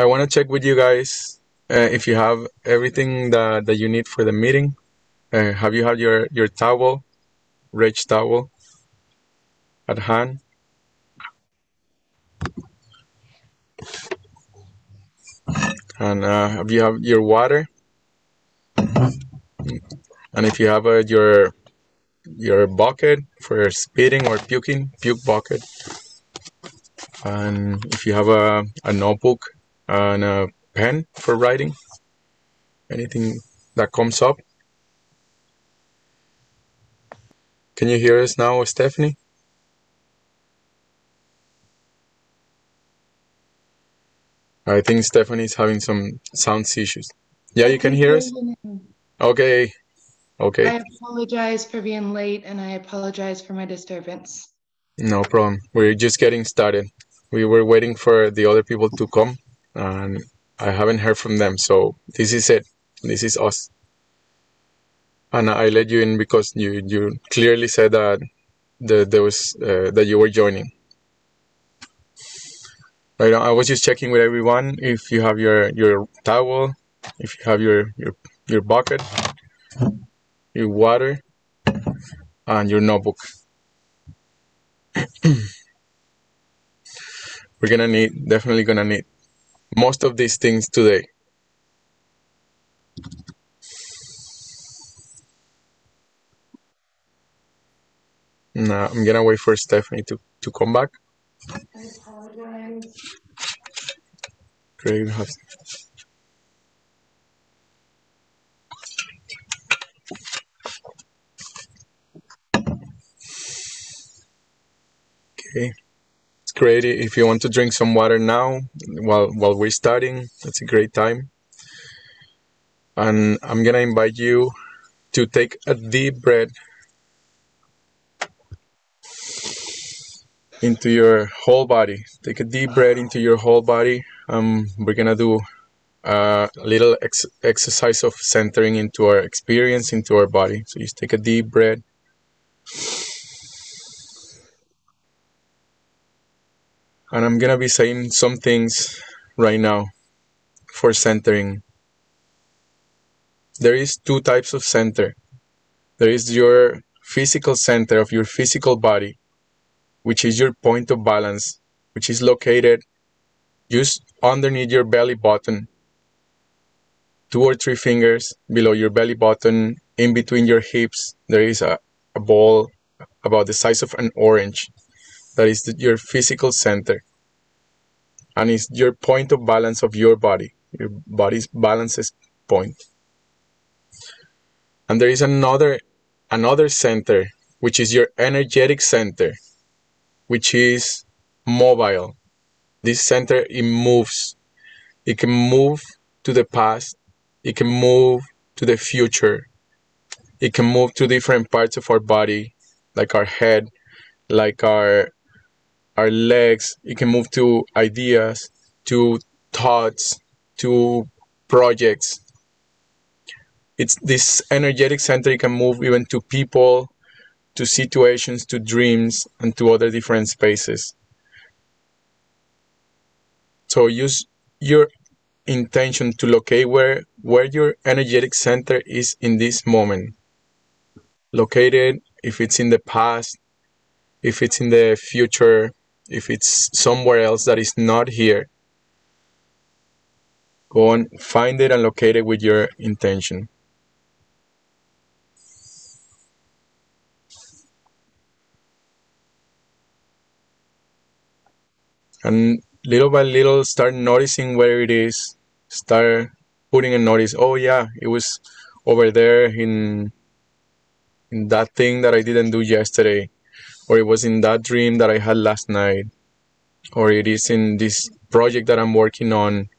I want to check with you guys uh, if you have everything that, that you need for the meeting. Uh, have you had your, your towel, rich towel at hand? And uh, have you have your water? And if you have uh, your your bucket for spitting or puking, puke bucket. And if you have a, a notebook and a pen for writing, anything that comes up. Can you hear us now, Stephanie? I think Stephanie's having some sound issues. Yeah, you can hear us? Okay. Okay. I apologize for being late and I apologize for my disturbance. No problem. We're just getting started. We were waiting for the other people to come and I haven't heard from them. So this is it. This is us. And I let you in because you, you clearly said that the, there was uh, that you were joining. Right I was just checking with everyone if you have your your towel, if you have your your your bucket, your water, and your notebook. We're gonna need, definitely gonna need most of these things today. Now I'm gonna wait for Stephanie to, to come back. Great. Okay, great if you want to drink some water now while while we're starting. That's a great time. And I'm gonna invite you to take a deep breath into your whole body. Take a deep breath into your whole body. Um, we're gonna do a little ex exercise of centering into our experience, into our body. So just take a deep breath. And I'm gonna be saying some things right now for centering. There is two types of center. There is your physical center of your physical body, which is your point of balance, which is located just underneath your belly button, two or three fingers below your belly button, in between your hips, there is a, a ball about the size of an orange that is your physical center. And it's your point of balance of your body. Your body's balances point. point. And there is another another center which is your energetic center which is mobile. This center it moves. It can move to the past. It can move to the future. It can move to different parts of our body like our head like our our legs it can move to ideas to thoughts to projects. It's this energetic center it can move even to people to situations to dreams and to other different spaces. So use your intention to locate where where your energetic center is in this moment. Located if it's in the past if it's in the future if it's somewhere else that is not here, go and find it and locate it with your intention. And little by little, start noticing where it is. Start putting a notice. Oh yeah, it was over there in in that thing that I didn't do yesterday or it was in that dream that I had last night, or it is in this project that I'm working on,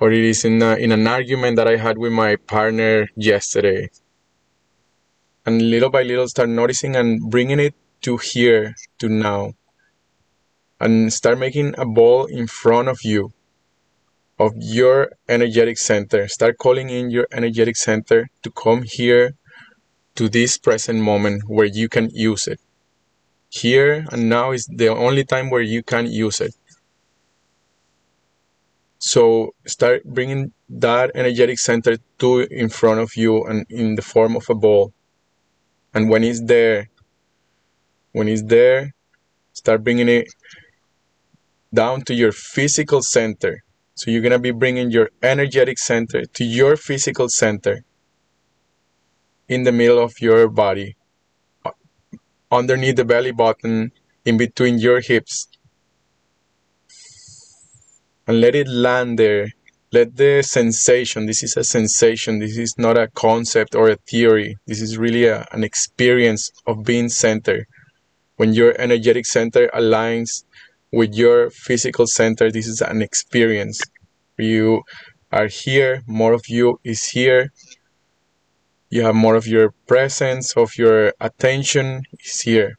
or it is in, a, in an argument that I had with my partner yesterday. And little by little, start noticing and bringing it to here, to now. And start making a ball in front of you, of your energetic center. Start calling in your energetic center to come here to this present moment where you can use it here and now is the only time where you can use it. So start bringing that energetic center to in front of you and in the form of a ball. And when it's there, when it's there, start bringing it down to your physical center. So you're going to be bringing your energetic center to your physical center in the middle of your body, underneath the belly button, in between your hips. And let it land there. Let the sensation, this is a sensation, this is not a concept or a theory. This is really a, an experience of being centered. When your energetic center aligns with your physical center, this is an experience. You are here, more of you is here. You have more of your presence, of your attention is here.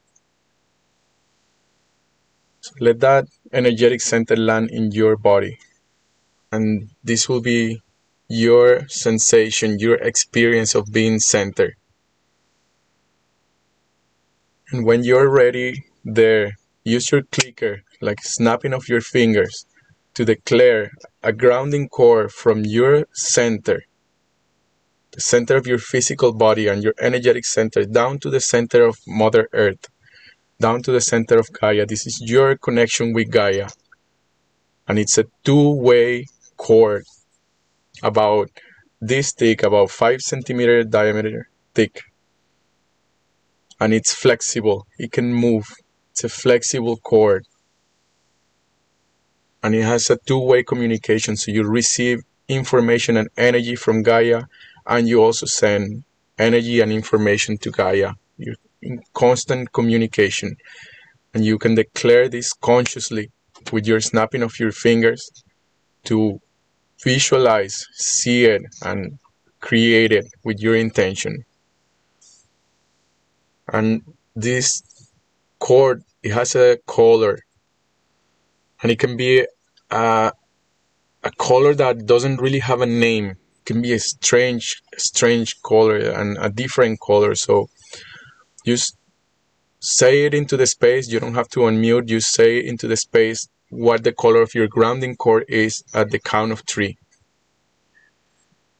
So let that energetic center land in your body. And this will be your sensation, your experience of being centered. And when you're ready there, use your clicker like snapping of your fingers, to declare a grounding core from your center, the center of your physical body and your energetic center, down to the center of Mother Earth, down to the center of Gaia. This is your connection with Gaia. And it's a two way cord about this thick, about five centimeter diameter thick. And it's flexible, it can move. It's a flexible cord and it has a two-way communication so you receive information and energy from gaia and you also send energy and information to gaia. You're in constant communication. And you can declare this consciously with your snapping of your fingers to visualize see it and create it with your intention. And this cord it has a color. And it can be uh, a color that doesn't really have a name can be a strange strange color and a different color. So just say it into the space. You don't have to unmute. You say into the space what the color of your grounding cord is at the count of three.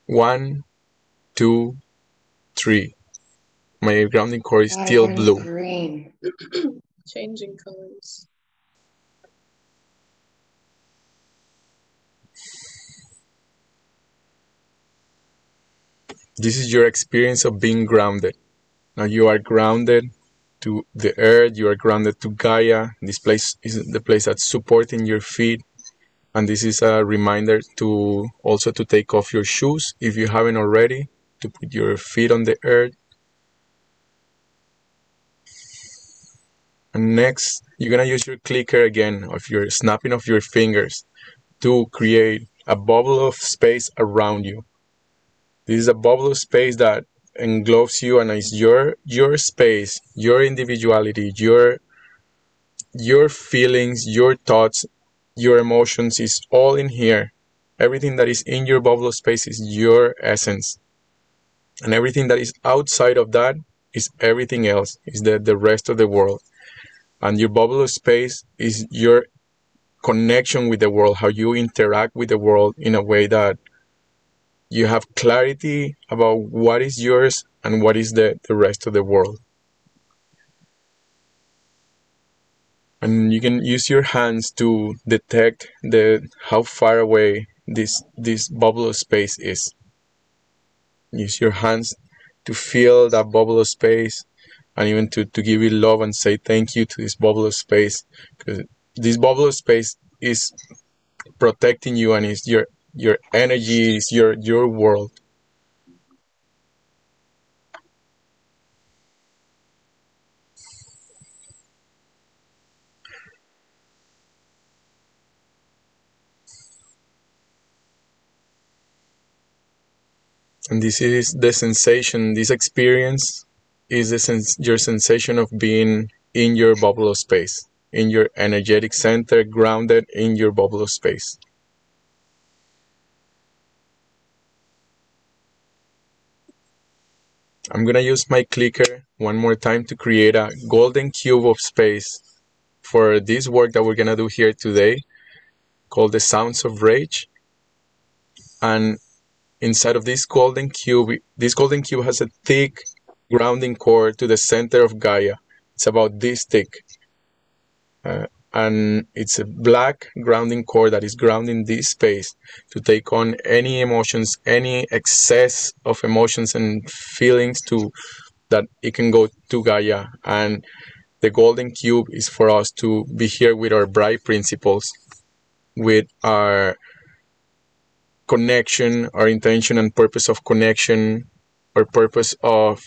One two three. My grounding cord is still blue. green? Changing colors This is your experience of being grounded. Now you are grounded to the earth, you are grounded to Gaia. This place is the place that's supporting your feet. And this is a reminder to also to take off your shoes if you haven't already, to put your feet on the earth. And next, you're gonna use your clicker again of your snapping of your fingers to create a bubble of space around you. This is a bubble of space that engulfs you and it's your your space, your individuality, your your feelings, your thoughts, your emotions is all in here. Everything that is in your bubble of space is your essence. And everything that is outside of that is everything else, is the, the rest of the world. And your bubble of space is your connection with the world, how you interact with the world in a way that you have clarity about what is yours and what is the, the rest of the world. And you can use your hands to detect the how far away this this bubble of space is. Use your hands to feel that bubble of space and even to, to give it love and say thank you to this bubble of space because this bubble of space is protecting you and is your your energy is your your world. And this is the sensation this experience is the sens- your sensation of being in your bubble of space in your energetic center grounded in your bubble of space I'm gonna use my clicker one more time to create a golden cube of space for this work that we're gonna do here today called the Sounds of Rage. and inside of this golden cube, this golden cube has a thick grounding core to the center of Gaia. It's about this thick. Uh, and it's a black grounding core that is grounding this space to take on any emotions, any excess of emotions and feelings to that it can go to Gaia. And the golden cube is for us to be here with our bright principles, with our connection, our intention and purpose of connection, our purpose of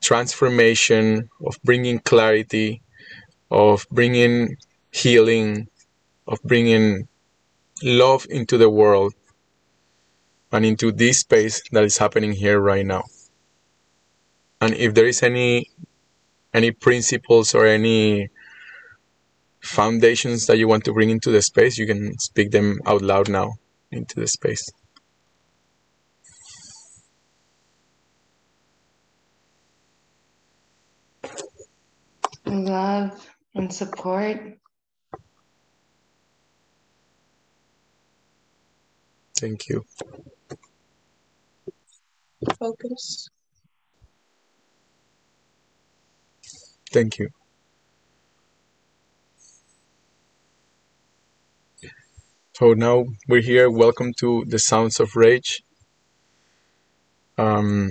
transformation, of bringing clarity, of bringing healing, of bringing love into the world and into this space that is happening here right now. And if there is any any principles or any foundations that you want to bring into the space, you can speak them out loud now into the space. Love and support. Thank you. Focus. Thank you. So now we're here. Welcome to the Sounds of Rage. Um,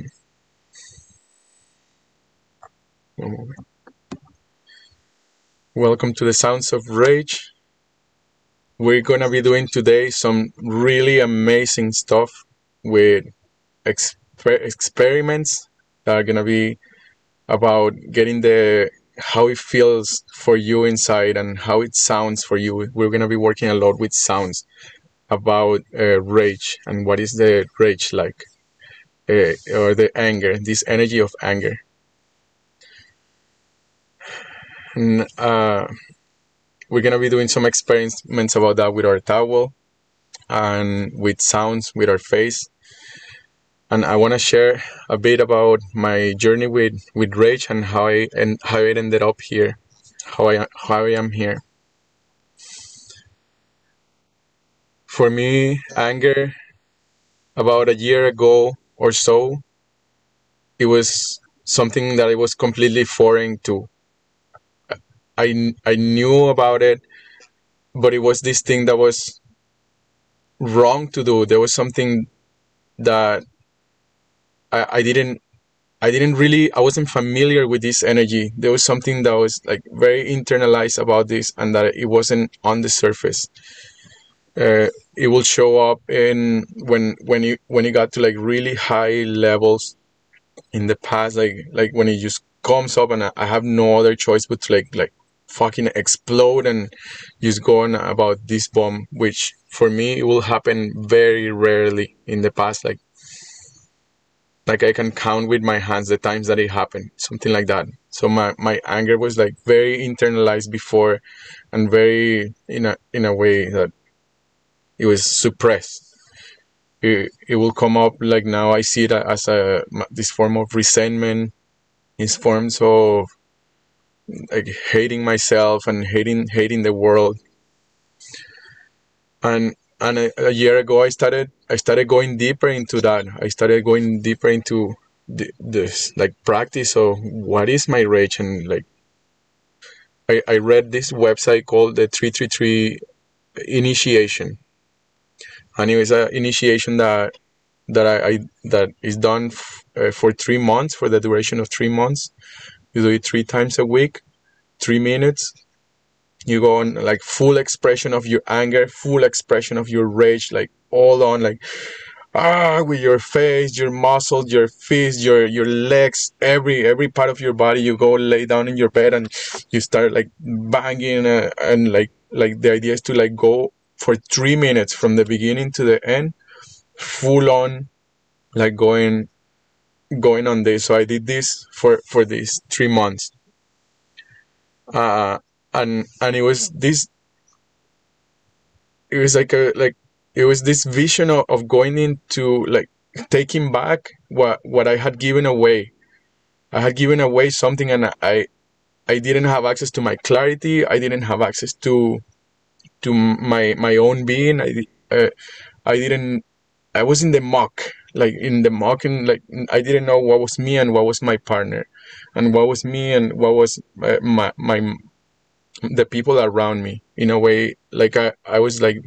one moment. Welcome to the Sounds of Rage. We're gonna be doing today some really amazing stuff with exper- experiments that are gonna be about getting the how it feels for you inside and how it sounds for you. We're gonna be working a lot with sounds about uh, rage and what is the rage like, uh, or the anger, this energy of anger. And, uh, we're gonna be doing some experiments about that with our towel and with sounds with our face and I want to share a bit about my journey with with rage and how I and how it ended up here, how I how I am here. For me, anger about a year ago or so, it was something that I was completely foreign to. I I knew about it, but it was this thing that was wrong to do. There was something that I, I didn't I didn't really I wasn't familiar with this energy. There was something that was like very internalized about this and that it wasn't on the surface. Uh, it will show up in when when you when you got to like really high levels in the past like like when it just comes up and I, I have no other choice but to like like fucking explode and just go on about this bomb which for me it will happen very rarely in the past like like I can count with my hands the times that it happened, something like that. So my, my anger was like very internalized before and very in a in a way that it was suppressed. It, it will come up like now I see it as a this form of resentment, these forms of like hating myself and hating hating the world. And and a, a, year ago i started i started going deeper into that. I started going deeper into the, this like practice of what is my rage and like I, I read this website called the 333 initiation. And it was an initiation that that I, I that is done f- uh, for three months for the duration of three months you do it three times a week three minutes. You go on like full expression of your anger full expression of your rage like all on like ah with your face your muscles your feet your your legs every every part of your body. You go lay down in your bed and you start like banging uh, and like like the idea is to like go for three minutes from the beginning to the end full on like going going on this so i did this for for these three months uh and and it was this it was like a like it was this vision of, of going into like taking back what what I had given away. I had given away something and I I didn't have access to my clarity. I didn't have access to to my my own being. I uh, I didn't I was in the muck, like in the muck, and like I didn't know what was me and what was my partner, and what was me and what was uh, my my the people around me. In a way, like I, I was like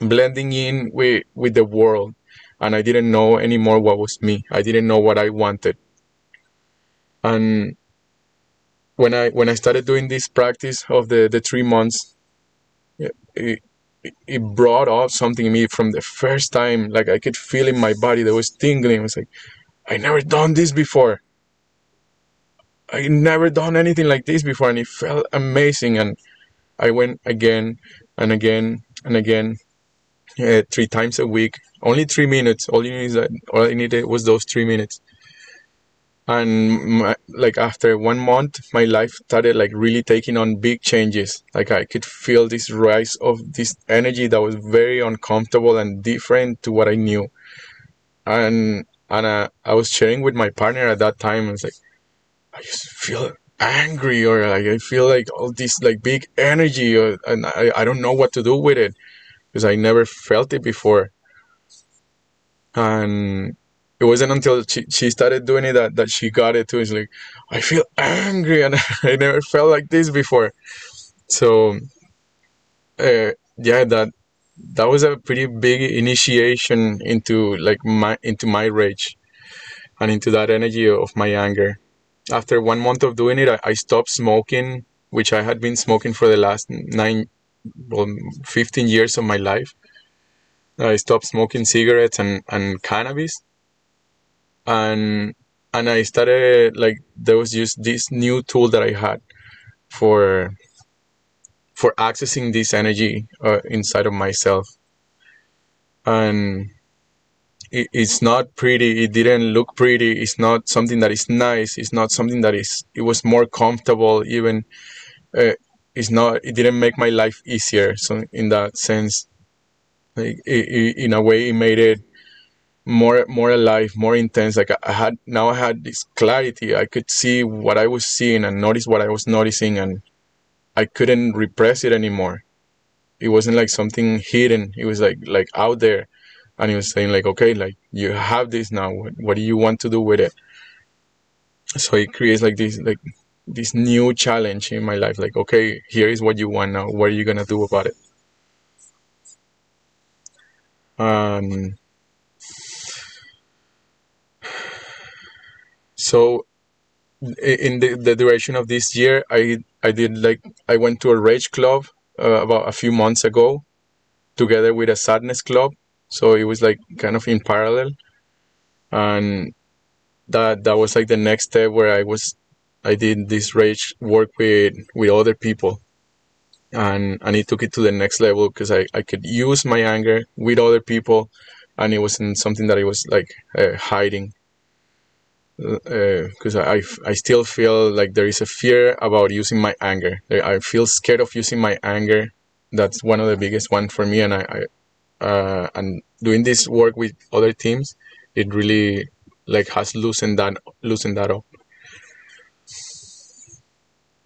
blending in with with the world, and I didn't know anymore what was me. I didn't know what I wanted, and when I when I started doing this practice of the the three months, it brought up something in me from the first time. Like I could feel in my body that was tingling. I was like, I never done this before. I never done anything like this before, and it felt amazing. And I went again and again and again, uh, three times a week. Only three minutes. All you need, is that. all I needed was those three minutes and my, like after one month my life started like really taking on big changes. Like i could feel this rise of this energy that was very uncomfortable and different to what i knew. And and uh, i was sharing with my partner at that time i was like i just feel angry or like i feel like all this like big energy or, and I, I don't know what to do with it because i never felt it before. And it wasn't until she, she started doing it that, that she got it too. It's like, I feel angry and I never felt like this before. So, uh, yeah, that that was a pretty big initiation into like my into my rage and into that energy of my anger. After one month of doing it, I, I stopped smoking, which I had been smoking for the last nine, well, 15 years of my life. I stopped smoking cigarettes and, and cannabis and and I started like there was just this new tool that I had for for accessing this energy uh, inside of myself. And it, it's not pretty. It didn't look pretty. It's not something that is nice. It's not something that is it was more comfortable even uh, it's not it didn't make my life easier. So in that sense like, it, it, in a way it made it more more alive more intense. Like i had now i had this clarity. I could see what i was seeing and notice what i was noticing and i couldn't repress it anymore. It wasn't like something hidden. It was like like out there. And he was saying like okay like you have this now. What, what do you want to do with it? So it creates like this like this new challenge in my life. Like okay here is what you want now. What are you gonna do about it? Um so in the, the duration of this year i i did like i went to a rage club uh, about a few months ago together with a sadness club. So it was like kind of in parallel. And that that was like the next step where i was i did this rage work with with other people. And and it took it to the next level because I, I could use my anger with other people and it wasn't something that i was like uh, hiding because uh, I, I still feel like there is a fear about using my anger. I feel scared of using my anger. That's one of the biggest one for me. And I, I uh, and doing this work with other teams, it really like has loosened that loosened that up.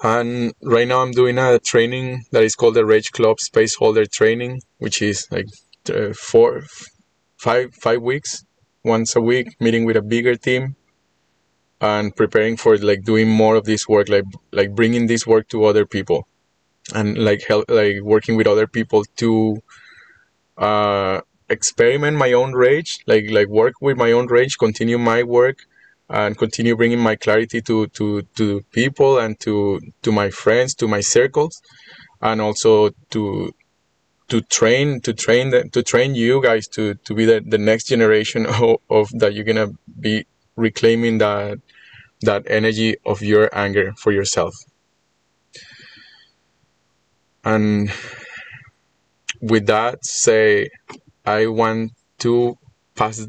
And right now I'm doing a training that is called the Rage Club Space Holder Training, which is like uh, four, five, five weeks, once a week, meeting with a bigger team and preparing for like doing more of this work like like bringing this work to other people and like help like working with other people to uh experiment my own rage like like work with my own rage continue my work and continue bringing my clarity to to to people and to to my friends to my circles and also to to train to train to train you guys to to be the, the next generation of, of that you're gonna be reclaiming that that energy of your anger for yourself. And with that say i want to pass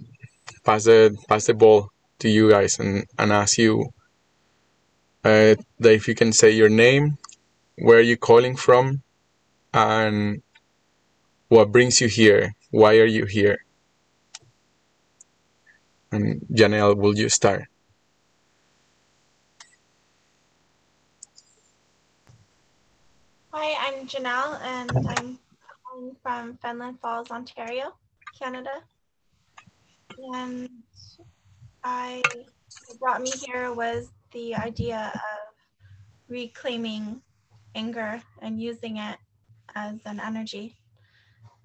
pass the pass the ball to you guys and, and ask you uh, that if you can say your name where are you calling from and what brings you here? Why are you here and Janelle, will you start? Hi, I'm Janelle, and I'm calling from Fenelon Falls, Ontario, Canada. And I, what brought me here was the idea of reclaiming anger and using it as an energy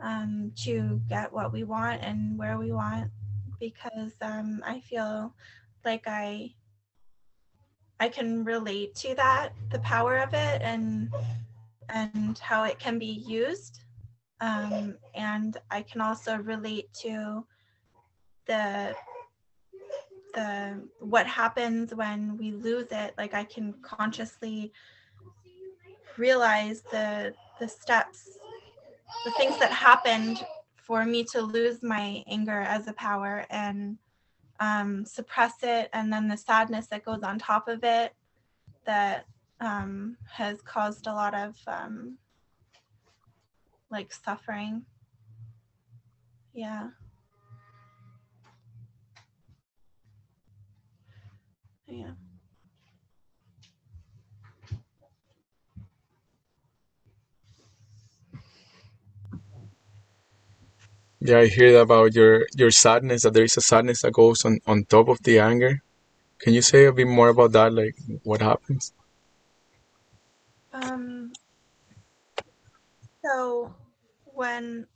um, to get what we want and where we want because um, I feel like I I can relate to that, the power of it and and how it can be used. Um, and I can also relate to the the what happens when we lose it. Like I can consciously realize the the steps, the things that happened for me to lose my anger as a power and um, suppress it, and then the sadness that goes on top of it that um, has caused a lot of um, like suffering. Yeah. Yeah. Yeah, I hear about your your sadness. That there is a sadness that goes on on top of the anger. Can you say a bit more about that? Like what happens? Um, so when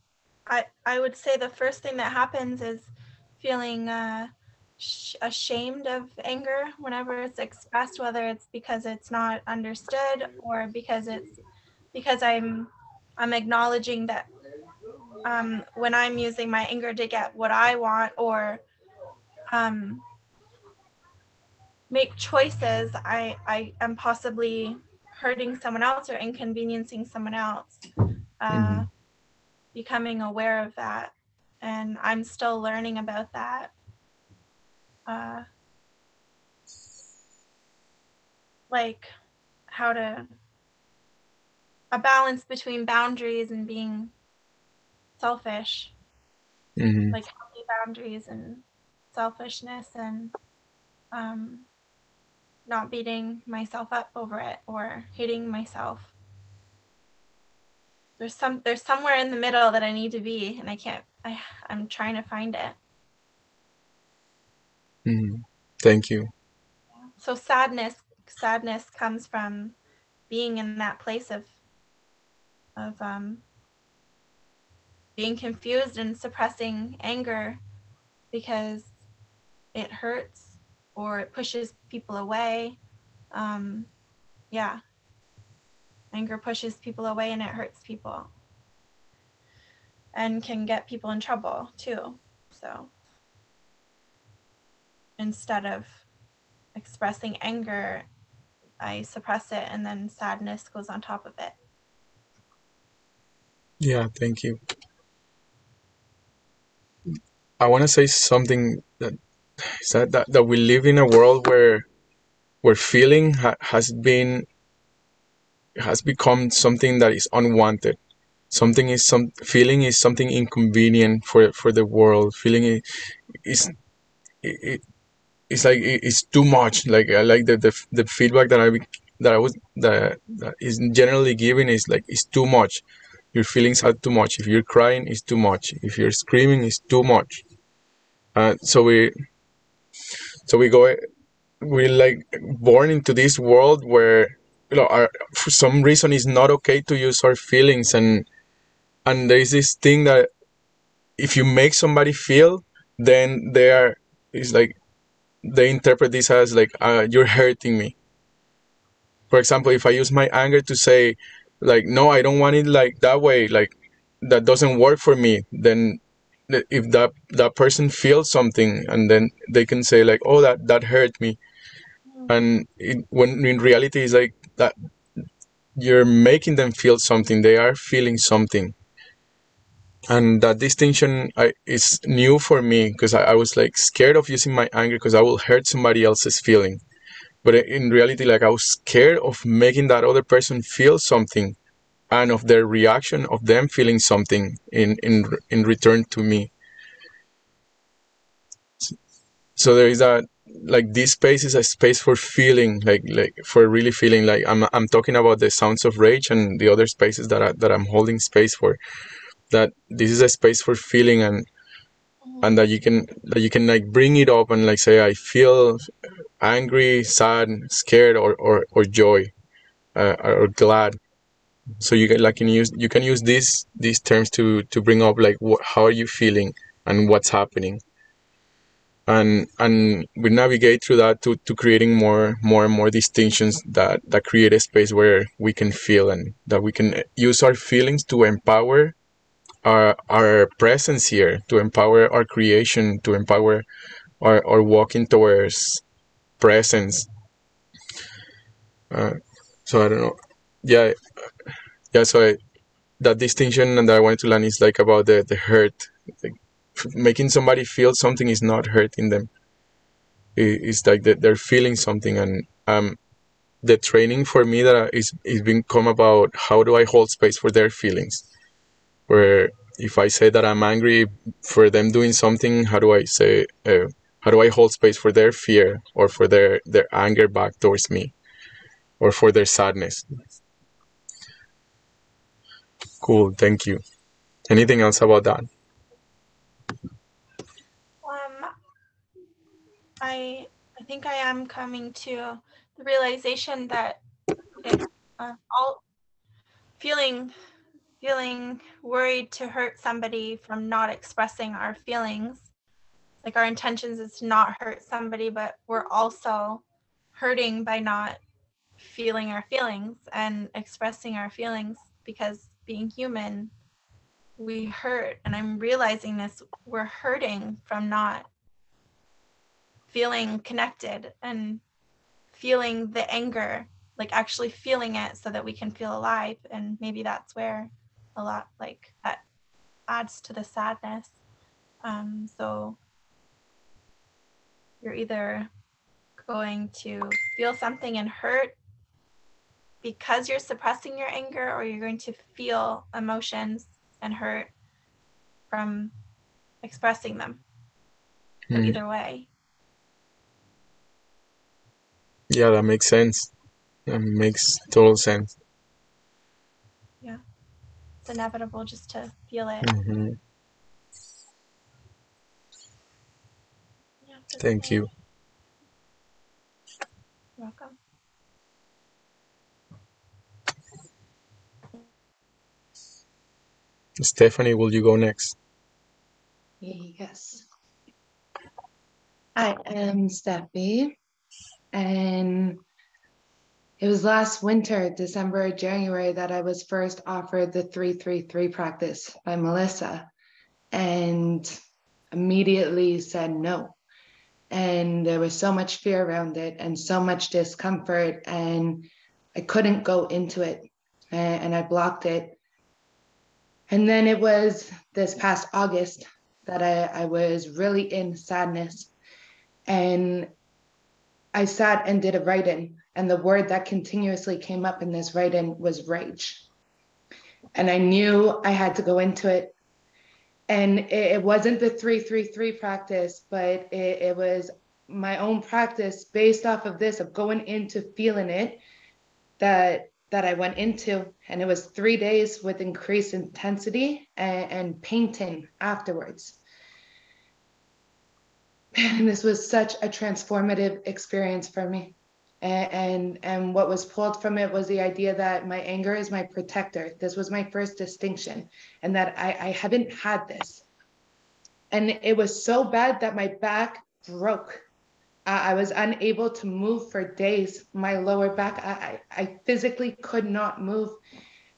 I I would say the first thing that happens is feeling uh, ashamed of anger whenever it's expressed, whether it's because it's not understood or because it's because I'm I'm acknowledging that um, when I'm using my anger to get what I want or um, make choices, I I am possibly hurting someone else or inconveniencing someone else. Uh, Mhm. Becoming aware of that, and I'm still learning about that. Uh, like how to a balance between boundaries and being selfish. Hmm like healthy boundaries and selfishness and um, not beating myself up over it or hating myself. There's some there's somewhere in the middle that i need to be and i can't I, i'm trying to find it. Hmm Thank you. so sadness sadness comes from being in that place of of um, being confused and suppressing anger because it hurts or it pushes people away. Um, yeah. Anger pushes people away and it hurts people and can get people in trouble too. So instead of expressing anger i suppress it and then sadness goes on top of it. Yeah, thank you. I want to say something that is that, that that we live in a world where where feeling ha has been has become something that is unwanted. Something is some feeling is something inconvenient for for the world. Feeling is it, it, it's like it's too much. Like like the, the the feedback that I that I was that that is generally given is like it's too much. Your feelings are too much. If you're crying, it's too much. If you're screaming, it's too much. Uh, so we so we go we're like born into this world where you know our, for some reason it's not okay to use our feelings and and there's this thing that if you make somebody feel then they are it's like they interpret this as like uh, you're hurting me for example if i use my anger to say like no i don't want it like that way like that doesn't work for me. Then if that that person feels something and then they can say like oh that that hurt me. And it, when in reality it's like that you're making them feel something. They are feeling something. And that distinction I, is new for me because I, I was like scared of using my anger because i will hurt somebody else's feeling but in reality like i was scared of making that other person feel something and of their reaction of them feeling something in in in return to me. So there is a like this space is a space for feeling like like for really feeling like i'm i'm talking about the sounds of rage and the other spaces that I, that i'm holding space for. That this is a space for feeling and and that you can that you can like bring it up and like say I feel angry, sad, scared, or or, or joy, uh, or glad. So you can like can use you can use these these terms to to bring up like what, how are you feeling and what's happening and and we navigate through that to, to creating more more and more distinctions that that create a space where we can feel and that we can use our feelings to empower our our presence here to empower our creation to empower our, our walking towards presence. Uh, so i don't know. Yeah yeah so I, that distinction that i wanted to learn is like about the the hurt. Like making somebody feel something is not hurting them. It's like that they're feeling something and um the training for me that is is become about how do i hold space for their feelings where if i say that i'm angry for them doing something how do i say uh, how do i hold space for their fear or for their their anger back towards me or for their sadness? Cool thank you. Anything else about that? Um, I I think I am coming to the realization that it, uh, all feeling feeling worried to hurt somebody from not expressing our feelings, like our intentions is to not hurt somebody, but we're also hurting by not feeling our feelings and expressing our feelings because being human we hurt. And i'm realizing this we're hurting from not feeling connected and feeling the anger like actually feeling it so that we can feel alive. And maybe that's where a lot like that adds to the sadness um, so you're either going to feel something and hurt because you're suppressing your anger or you're going to feel emotions and hurt from expressing them. So Hmm. either way. yeah that makes sense that makes total sense It's inevitable just to feel it. hmm Yeah, thank you You're welcome. stephanie will you go next Yes. I am Steffi, and it was last winter, December, January, that I was first offered the 333 practice by Melissa, and immediately said no. And there was so much fear around it and so much discomfort, and I couldn't go into it, and I blocked it. And then it was this past August that I, I was really in sadness. And I sat and did a write in, and the word that continuously came up in this write in was rage. And I knew I had to go into it. And it, it wasn't the 333 practice, but it, it was my own practice based off of this, of going into feeling it that that I went into. And it was three days with increased intensity and, and painting afterwards. And this was such a transformative experience for me. And, and what was pulled from it was the idea that my anger is my protector. This was my first distinction, and that I, I haven't had this. And it was so bad that my back broke. I, I was unable to move for days. My lower back, I, I physically could not move.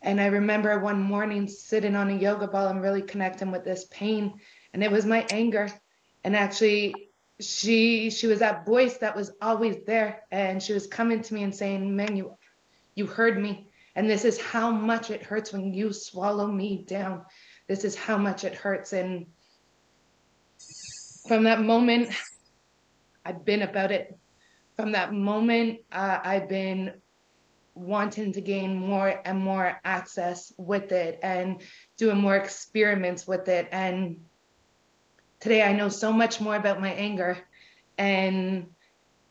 And I remember one morning sitting on a yoga ball and really connecting with this pain. And it was my anger. And actually, she she was that voice that was always there. And she was coming to me and saying, Man, you you heard me. And this is how much it hurts when you swallow me down. This is how much it hurts. And from that moment, I've been about it. From that moment, uh, I've been wanting to gain more and more access with it and doing more experiments with it. And today I know so much more about my anger. And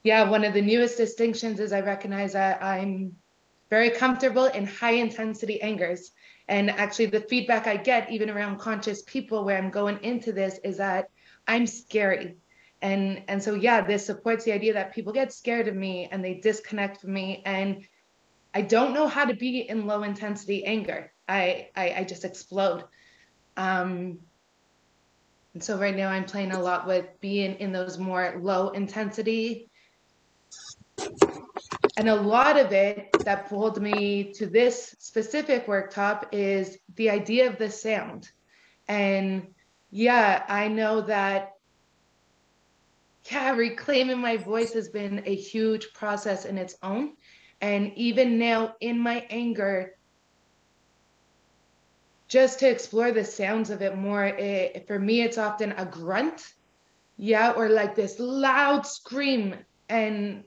yeah, one of the newest distinctions is I recognize that I'm very comfortable in high intensity angers. And actually, the feedback I get, even around conscious people where I'm going into this, is that I'm scary. And and so yeah, this supports the idea that people get scared of me and they disconnect from me. And I don't know how to be in low intensity anger. I I, I just explode. Um, and so right now I'm playing a lot with being in those more low intensity. And a lot of it that pulled me to this specific worktalk is the idea of the sound. And yeah, I know that yeah, reclaiming my voice has been a huge process in its own. And even now in my anger, just to explore the sounds of it more. It, for me, it's often a grunt, yeah, or like this loud scream, and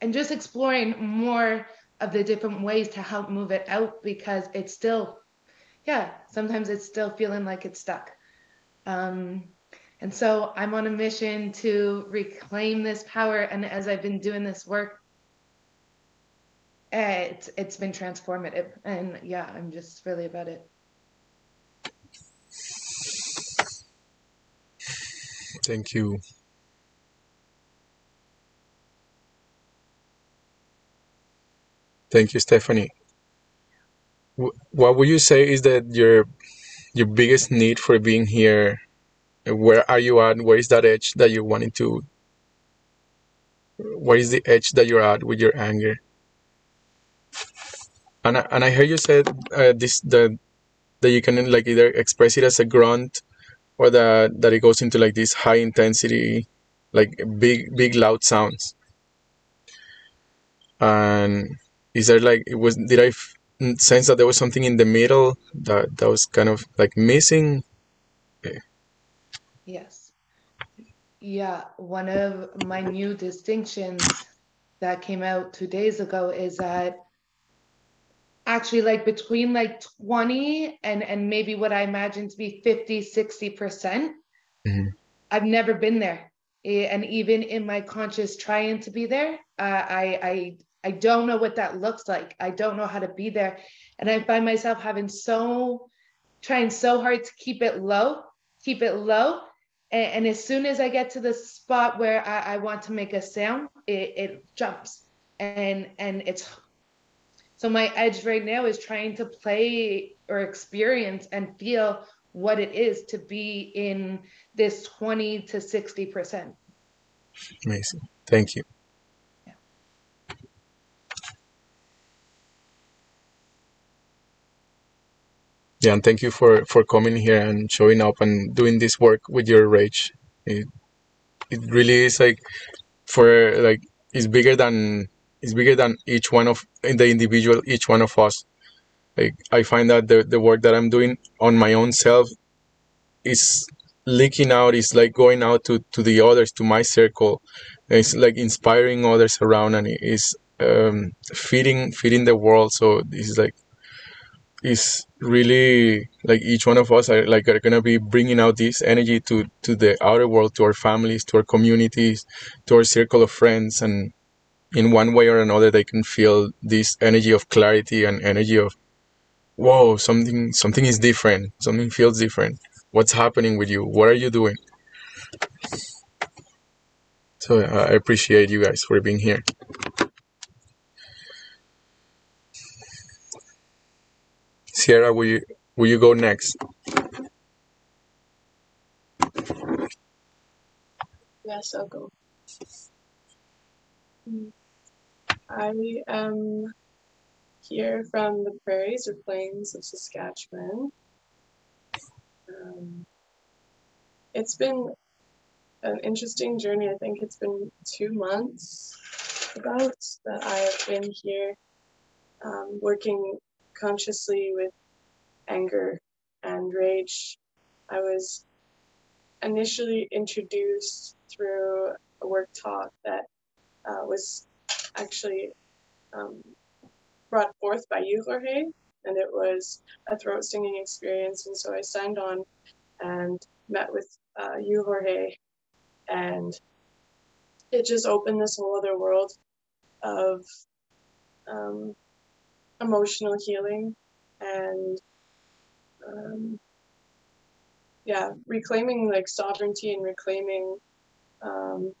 and just exploring more of the different ways to help move it out because it's still, yeah, sometimes it's still feeling like it's stuck. Um, and so I'm on a mission to reclaim this power. And as I've been doing this work Eh, it's it's been transformative. And yeah i'm just really about it. Thank you. Thank you stephanie. What would you say is that your your biggest need for being here? Where are you at? Where is that edge that you're wanting to where is the edge that you're at with your anger and I, and I heard you said uh, this that that you can like either express it as a grunt or that that it goes into like this high intensity like big big loud sounds. And is there like it was did I sense that there was something in the middle that that was kind of like missing? Yes. Yeah one of my new distinctions that came out two days ago is that actually like between like 20 and and maybe what i imagine to be 50 60 percent. Mm-hmm. i've never been there. And even in my conscious trying to be there uh, i i i don't know what that looks like. I don't know how to be there. And i find myself having so trying so hard to keep it low keep it low. And, and as soon as i get to the spot where i, I want to make a sound it, it jumps. And and it's so my edge right now is trying to play or experience and feel what it is to be in this 20 to 60%. Amazing. Thank you. Yeah. yeah, and thank you for for coming here and showing up and doing this work with your rage. It it really is like for like it's bigger than is bigger than each one of in the individual each one of us. Like i find that the, the work that i'm doing on my own self is leaking out is like going out to, to the others to my circle. It's like inspiring others around and it is um, feeding feeding the world. So this is like is really like each one of us are like are gonna be bringing out this energy to to the outer world to our families to our communities to our circle of friends and in one way or another they can feel this energy of clarity and energy of whoa something something is different. Something feels different. What's happening with you? What are you doing? So uh, i appreciate you guys for being here. Sierra will you will you go next? Yes i'll go I am here from the prairies or plains of Saskatchewan. Um, it's been an interesting journey. I think it's been two months about that I have been here um, working consciously with anger and rage. I was initially introduced through a work talk that uh, was actually um, brought forth by you, Jorge, and it was a throat singing experience. And so I signed on and met with uh, you, Jorge, and it just opened this whole other world of um, emotional healing and um, yeah, reclaiming like sovereignty and reclaiming um,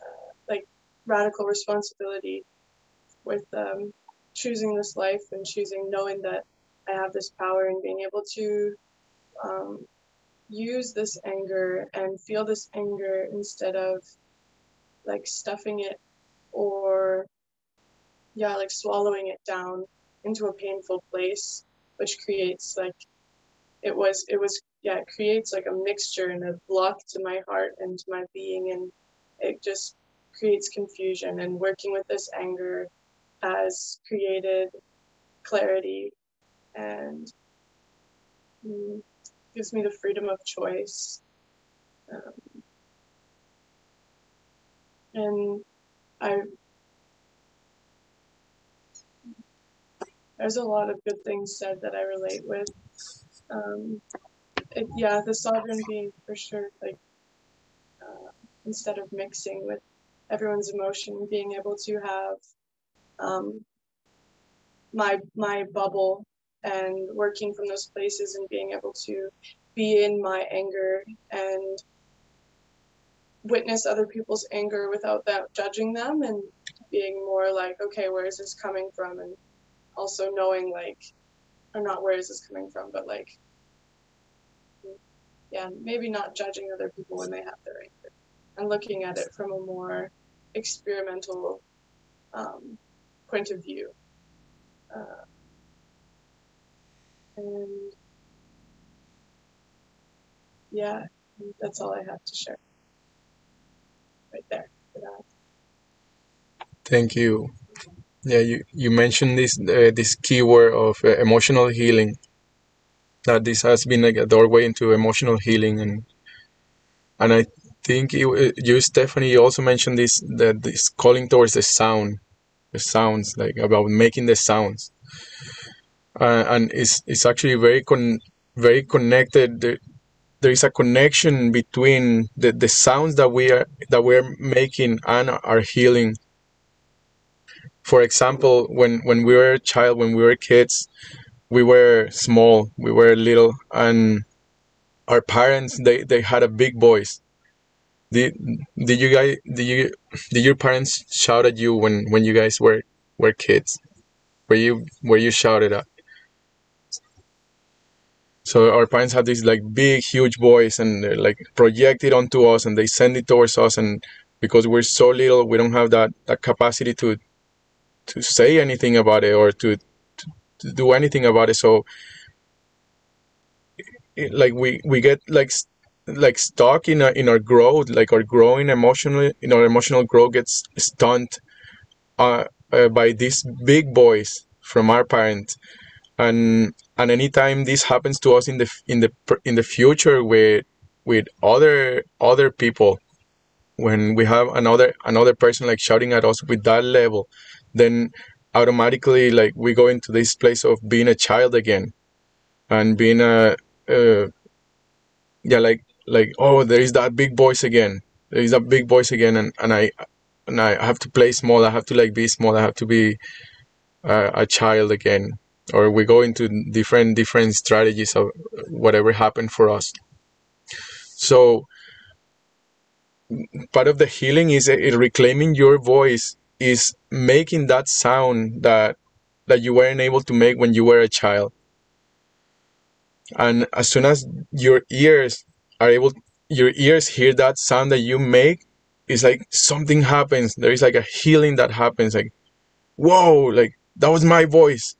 uh, like radical responsibility with um, choosing this life and choosing knowing that I have this power and being able to um, use this anger and feel this anger instead of like stuffing it or yeah like swallowing it down into a painful place which creates like it was it was yeah it creates like a mixture and a block to my heart and to my being and it just creates confusion and working with this anger has created clarity and mm, gives me the freedom of choice. Um, and i there's a lot of good things said that i relate with. Um, it, yeah, the sovereign being for sure, like uh, instead of mixing with everyone's emotion, being able to have um, my my bubble and working from those places and being able to be in my anger and witness other people's anger without that judging them and being more like okay where is this coming from? And also knowing like or not where is this coming from, but like, yeah, maybe not judging other people when they have their anger and looking at it from a more experimental um, point of view. Uh, and yeah, that's all I have to share right there for that. Thank you. Yeah, you, you mentioned this uh, this keyword of uh, emotional healing. That this has been like a doorway into emotional healing, and and I think it, you, Stephanie, you also mentioned this that this calling towards the sound, the sounds, like about making the sounds, uh, and it's it's actually very con very connected. There, there is a connection between the, the sounds that we are that we're making and our healing for example, when when we were a child, when we were kids, we were small, we were little, and our parents they, they had a big voice. Did did you guys did you did your parents shout at you when when you guys were were kids? Were you were you shouted at? So our parents had this like big huge voice and they're like projected onto us and they send it towards us and because we're so little we don't have that that capacity to to say anything about it or to, to, to do anything about it so it, like we we get like like stuck in our in our growth like our growing emotionally in our emotional growth gets stunned uh, uh, by these big boys from our parents. And and anytime this happens to us in the in the in the future with with other other people when we have another another person like shouting at us with that level then automatically like we go into this place of being a child again. And being a uh, yeah like like oh there is that big voice again. There is that big voice again and, and i and i have to play small. I have to like be small. I have to be uh, a child again. Or we go into different different strategies of whatever happened for us. So part of the healing is uh, reclaiming your voice is making that sound that that you weren't able to make when you were a child. And as soon as your ears are able your ears hear that sound that you make it's like something happens. There is like a healing that happens like whoa like that was my voice.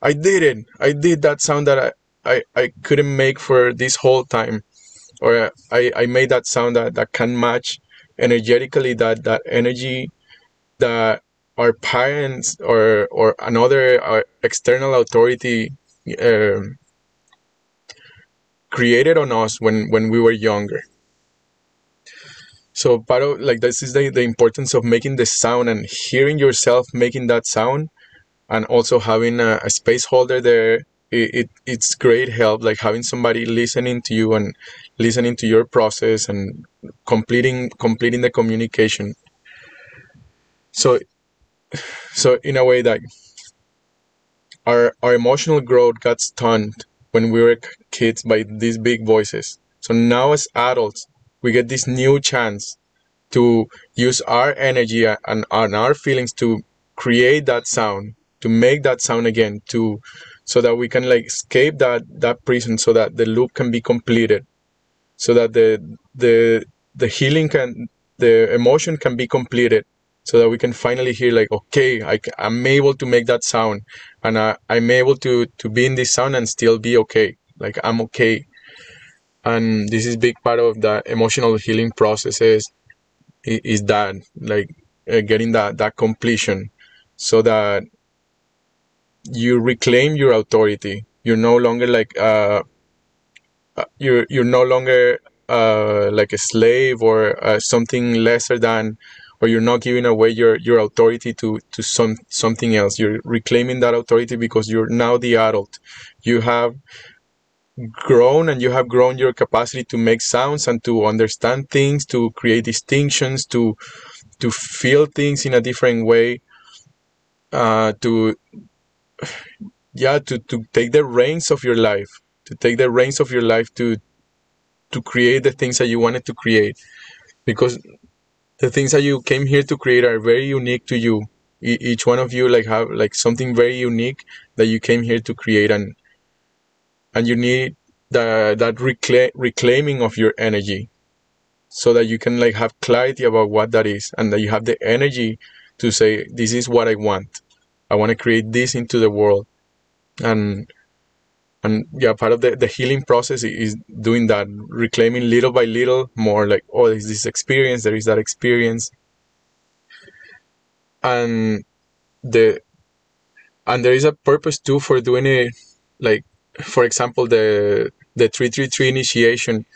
I did it. I did that sound that i i, I couldn't make for this whole time. Or i i made that sound that that can match energetically that that energy that our parents or or another uh, external authority um, created on us when when we were younger. So part of like this is the, the importance of making the sound and hearing yourself making that sound and also having a, a space holder there. It, it, it's great help like having somebody listening to you and listening to your process and completing completing the communication. So so in a way that our our emotional growth got stunned when we were kids by these big voices. So now as adults, we get this new chance to use our energy and, and our feelings to create that sound, to make that sound again, to so that we can like escape that that prison so that the loop can be completed so that the the the healing can the emotion can be completed so that we can finally hear like okay I, i'm able to make that sound and I, i'm able to to be in this sound and still be okay. Like i'm okay. And this is big part of the emotional healing processes is, is that like uh, getting that that completion so that you reclaim your authority. You're no longer like uh, uh you're you're no longer uh, like a slave or uh, something lesser than or you're not giving away your, your authority to, to some something else. You're reclaiming that authority because you're now the adult. You have grown and you have grown your capacity to make sounds and to understand things, to create distinctions, to to feel things in a different way, uh, to yeah, to, to take the reins of your life, to take the reins of your life to to create the things that you wanted to create because the things that you came here to create are very unique to you. E- each one of you like have like something very unique that you came here to create and and you need the, that recla- reclaiming of your energy so that you can like have clarity about what that is and that you have the energy to say this is what i want. I want to create this into the world. And and yeah part of the, the healing process is doing that reclaiming little by little more like oh there's this experience there is that experience. And the and there is a purpose too for doing it like for example the the 333 initiation.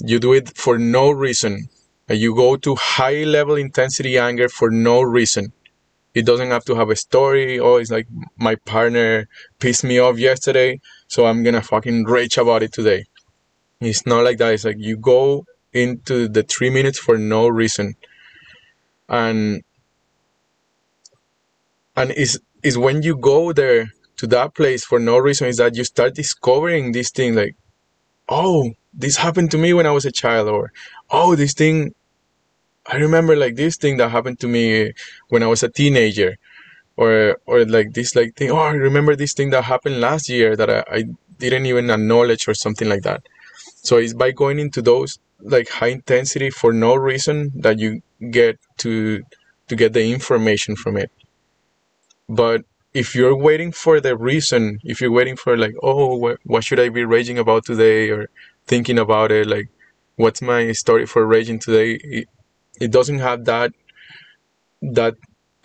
You do it for no reason. You go to high level intensity anger for no reason. It doesn't have to have a story. Oh, it's like my partner pissed me off yesterday, so I'm gonna fucking rage about it today. It's not like that. It's like you go into the three minutes for no reason, and and is is when you go there to that place for no reason is that you start discovering this thing like, oh, this happened to me when I was a child, or oh, this thing I remember like this thing that happened to me when I was a teenager, or or like this like thing. Oh, I remember this thing that happened last year that I, I didn't even acknowledge or something like that. So it's by going into those like high intensity for no reason that you get to to get the information from it. But if you're waiting for the reason, if you're waiting for like, oh, what, what should I be raging about today, or thinking about it, like, what's my story for raging today? It, it doesn't have that that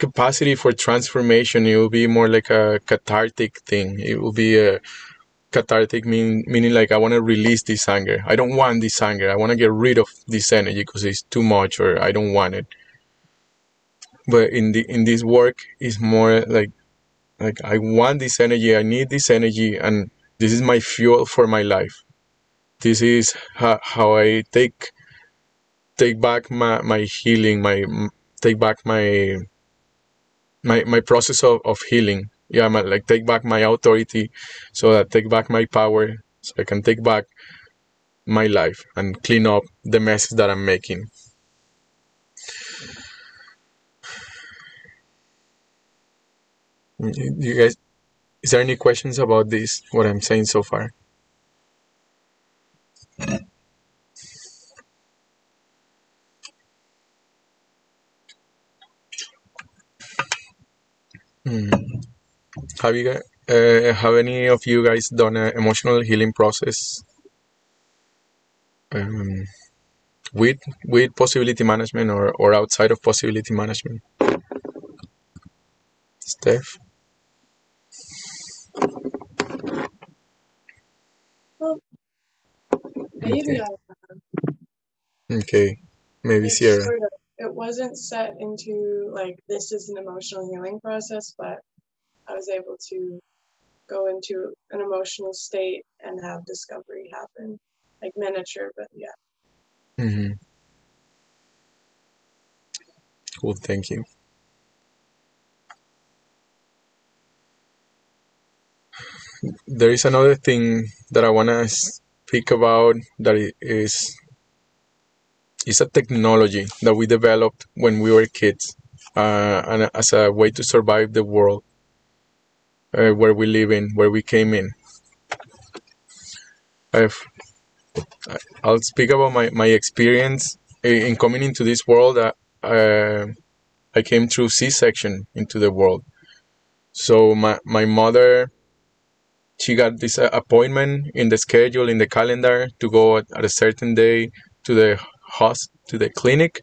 capacity for transformation. It will be more like a cathartic thing. It will be a cathartic mean, meaning like I want to release this anger. I don't want this anger. I want to get rid of this energy because it's too much or I don't want it. But in the in this work is more like like I want this energy. I need this energy, and this is my fuel for my life. This is how, how I take take back my, my healing, my take back my my my process of, of healing. Yeah, i'm like take back my authority, so that take back my power, so I can take back my life and clean up the mess that I'm making. Mm, you guys, is there any questions about this? What I'm saying so far? Hmm. Have you guys, uh, have any of you guys done an emotional healing process um, with with possibility management or, or outside of possibility management? Steph? Okay. Okay, maybe Sierra. Wasn't set into like this is an emotional healing process, but I was able to go into an emotional state and have discovery happen, like miniature, but yeah. Mm-hmm. Cool, thank you. there is another thing that I want to speak about that is is a technology that we developed when we were kids uh, and as a way to survive the world uh, where we live in, where we came in. I've, I'll speak about my, my experience in coming into this world. Uh, I came through C-section into the world. So my, my mother, she got this uh, appointment in the schedule, in the calendar to go at, at a certain day to the to the clinic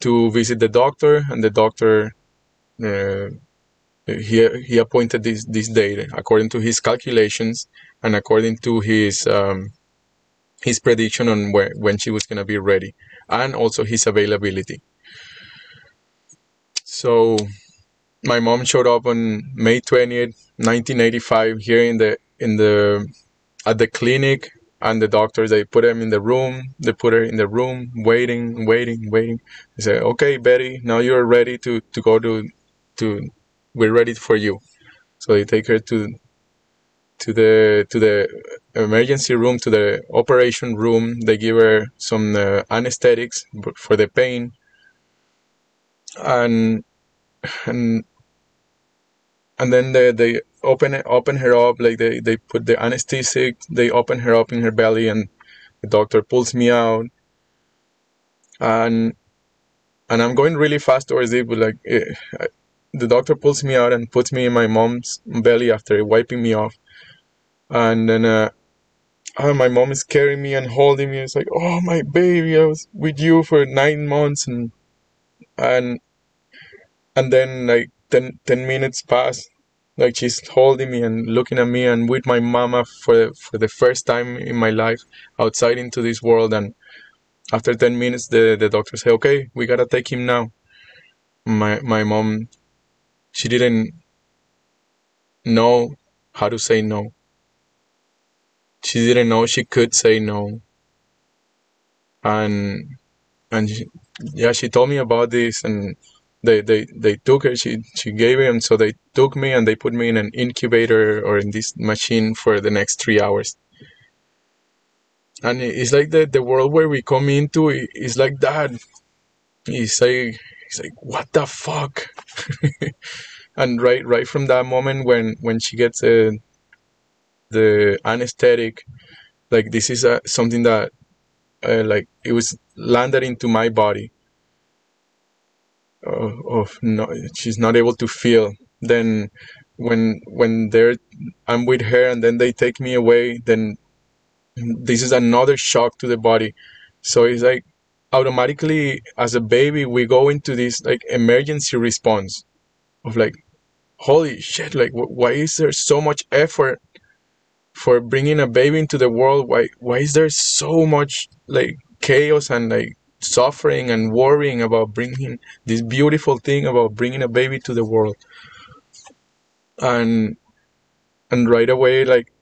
to visit the doctor and the doctor uh, he, he appointed this, this date according to his calculations and according to his um, his prediction on where, when she was going to be ready and also his availability. So my mom showed up on May 20th 1985 here in the in the at the clinic and the doctors they put him in the room they put her in the room waiting waiting waiting. They say okay betty now you're ready to to go to to we're ready for you. So they take her to to the to the emergency room to the operation room. They give her some uh, anesthetics for the pain. And and and then they, they open it, open her up like they, they put the anesthetic they open her up in her belly and the doctor pulls me out. And and I'm going really fast towards it but like it, I, the doctor pulls me out and puts me in my mom's belly after wiping me off. And then uh, oh, my mom is carrying me and holding me. It's like oh my baby I was with you for nine months. And and and then like 10, 10 minutes pass like she's holding me and looking at me and with my mama for for the first time in my life outside into this world. And after 10 minutes the, the doctor say okay we gotta take him now. My my mom she didn't know how to say no. She didn't know she could say no. And and she, yeah she told me about this and they, they, they took her, she, she gave him, so they took me and they put me in an incubator or in this machine for the next three hours. And it's like the, the world where we come into is like that. It's like, it's like, what the fuck? and right, right from that moment when, when she gets uh, the anesthetic, like this is a, something that, uh, like it was landed into my body of, of no, she's not able to feel then when when they're i'm with her and then they take me away then this is another shock to the body. So it's like automatically as a baby we go into this like emergency response of like holy shit like why is there so much effort for bringing a baby into the world? Why why is there so much like chaos and like suffering and worrying about bringing this beautiful thing about bringing a baby to the world and and right away like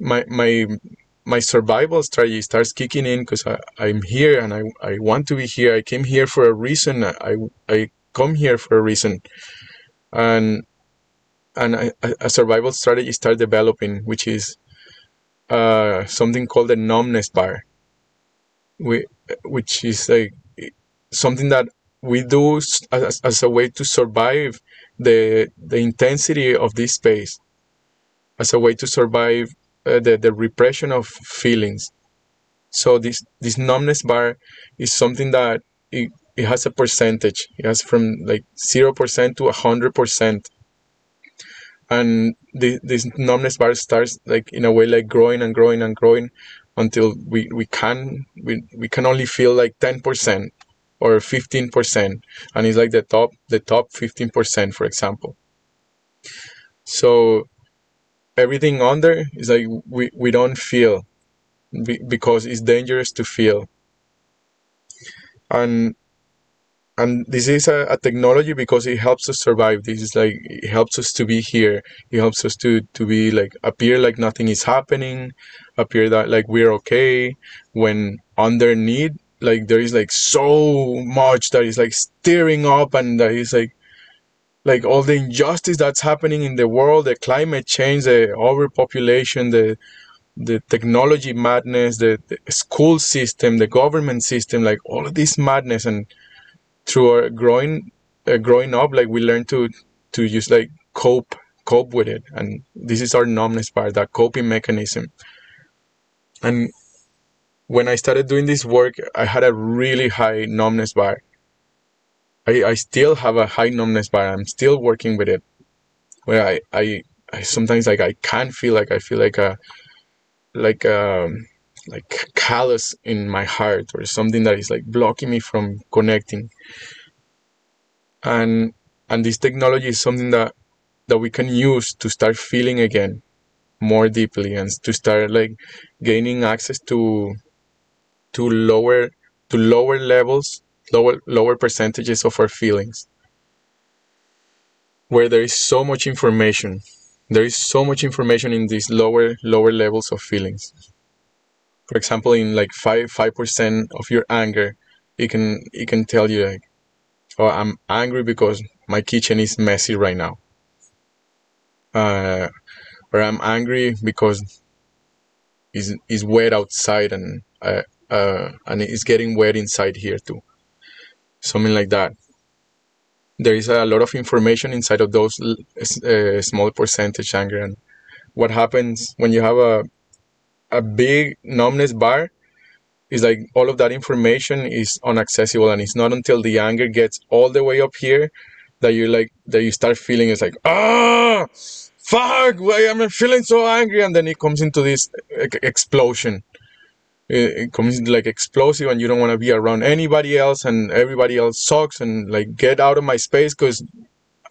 my my my survival strategy starts kicking in because I'm here and I, I want to be here. I came here for a reason. I, I come here for a reason. And and a survival strategy starts developing, which is uh, something called the numbness bar we, which is like something that we do as, as a way to survive the the intensity of this space, as a way to survive uh, the the repression of feelings. So this this numbness bar is something that it, it has a percentage. It has from like zero percent to a hundred percent and the, this numbness bar starts like in a way like growing and growing and growing until we, we can we, we can only feel like 10% or 15% and it's like the top the top 15% for example. So everything under is like we, we don't feel because it's dangerous to feel. And and this is a, a, technology because it helps us survive. This is like it helps us to be here. It helps us to to be like appear like nothing is happening appear that like we're okay when underneath like there is like so much that is like stirring up and that is like like all the injustice that's happening in the world, the climate change, the overpopulation, the the technology madness, the, the school system, the government system, like all of this madness, and through our growing uh, growing up, like we learn to to just like cope cope with it, and this is our numbness bar, that coping mechanism. And when I started doing this work, I had a really high numbness bar. I, I still have a high numbness bar. I'm still working with it. Where I, I, I sometimes like I can't feel like I feel like a like um like callous in my heart or something that is like blocking me from connecting. And and this technology is something that that we can use to start feeling again more deeply and to start like gaining access to to lower to lower levels lower lower percentages of our feelings where there is so much information there is so much information in these lower lower levels of feelings for example in like 5 5% of your anger it can it can tell you like oh i'm angry because my kitchen is messy right now. Uh, or i'm angry because it's, it's wet outside and uh, uh, and it's getting wet inside here too. Something like that. There is a lot of information inside of those uh, small percentage anger. And what happens when you have a a big numbness bar is like all of that information is unaccessible and it's not until the anger gets all the way up here that you like that you start feeling it's like ah fuck why am i feeling so angry? And then it comes into this explosion. It comes into like explosive and you don't want to be around anybody else and everybody else sucks and like get out of my space because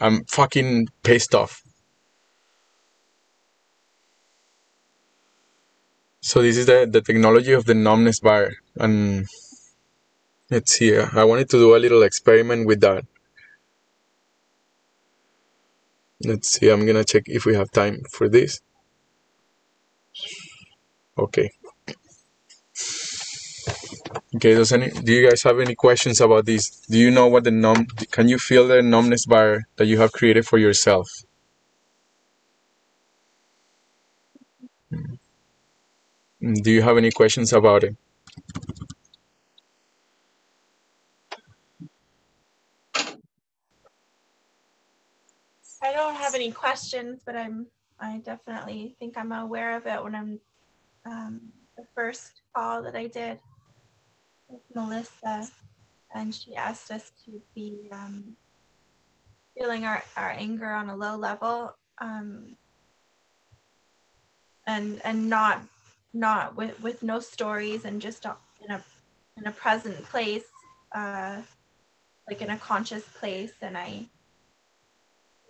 i'm fucking pissed off so this is the, the technology of the numbness bar and let's see uh, i wanted to do a little experiment with that. Let's see i'm gonna check if we have time for this. Okay. Okay does any do you guys have any questions about this? Do you know what the numb can you feel the numbness bar that you have created for yourself do you have any questions about it? I don't have any questions, but I'm I definitely think I'm aware of it when I'm um, the first call that I did with Melissa, and she asked us to be um, feeling our, our anger on a low level, um, and and not not with with no stories and just in a in a present place, uh, like in a conscious place, and I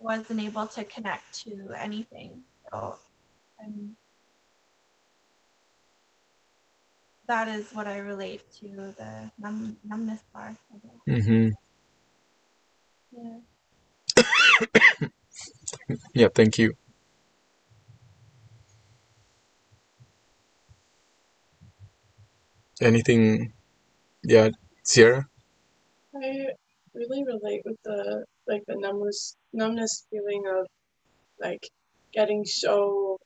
wasn't able to connect to anything. So um, that is what I relate to the numb, numbness bar. mm-hmm. Yeah. yeah thank you anything yeah sierra? I really relate with the like the numbness numbness feeling of like getting so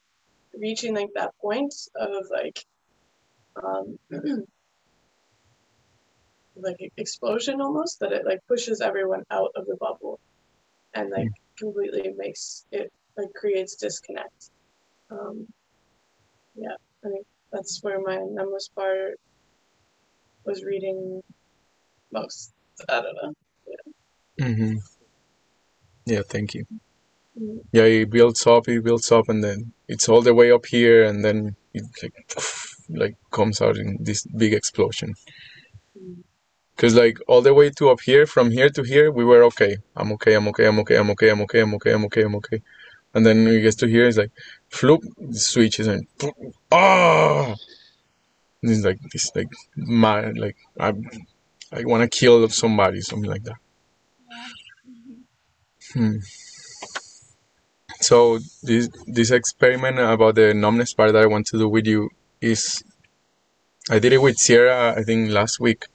reaching like that point of like um like explosion almost that it like pushes everyone out of the bubble. And like completely makes it like creates disconnect. Um yeah i think that's where my numbness bar was reading most. I don't know. Mm-hmm. yeah thank you. Mm, yeah it builds up it builds up and then it's all the way up here and then it like like comes out in this big explosion. Because like all the way to up here from here to here we were okay. I'm okay i'm okay i'm okay i'm okay i'm okay i'm okay i'm okay i'm okay. And then we get to here it's like floop the switches and ah it's like this like mad like i i want to kill somebody something like that hmm. so this this experiment about the numbness bar that i want to do with you is i did it with sierra i think last week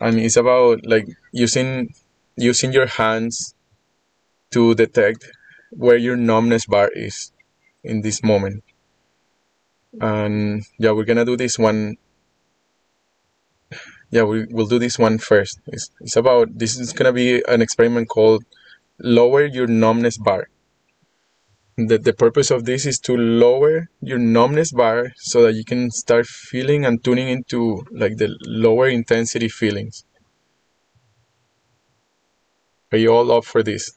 and it's about like using using your hands to detect where your numbness bar is in this moment. And yeah, we're gonna do this one. Yeah, we, we'll do this one first. It's, it's about, this is gonna be an experiment called lower your numbness bar. The, the purpose of this is to lower your numbness bar so that you can start feeling and tuning into like the lower intensity feelings. Are you all up for this?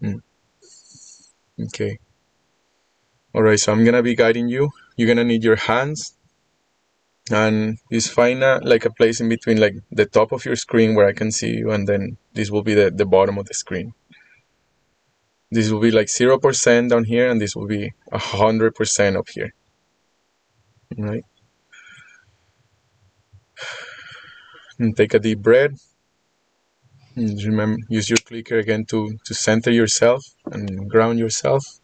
Mm. Okay. All right, so I'm gonna be guiding you. You're gonna need your hands and just find a, like a place in between like the top of your screen where I can see you and then this will be the, the bottom of the screen. This will be like 0% down here and this will be 100% up here. All right. And take a deep breath. And remember, use your clicker again to, to center yourself and ground yourself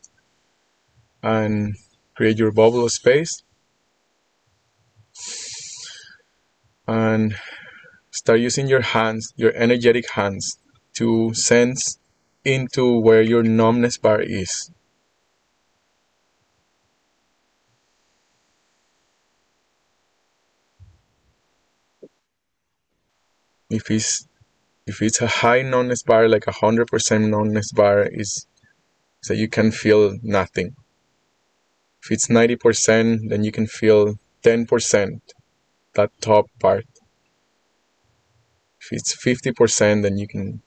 and create your bubble of space. And start using your hands, your energetic hands, to sense into where your numbness bar is. If it's if it's a high numbness bar, like a hundred percent numbness bar, is so you can feel nothing. If it's ninety percent, then you can feel ten percent, that top part. If it's fifty percent, then you can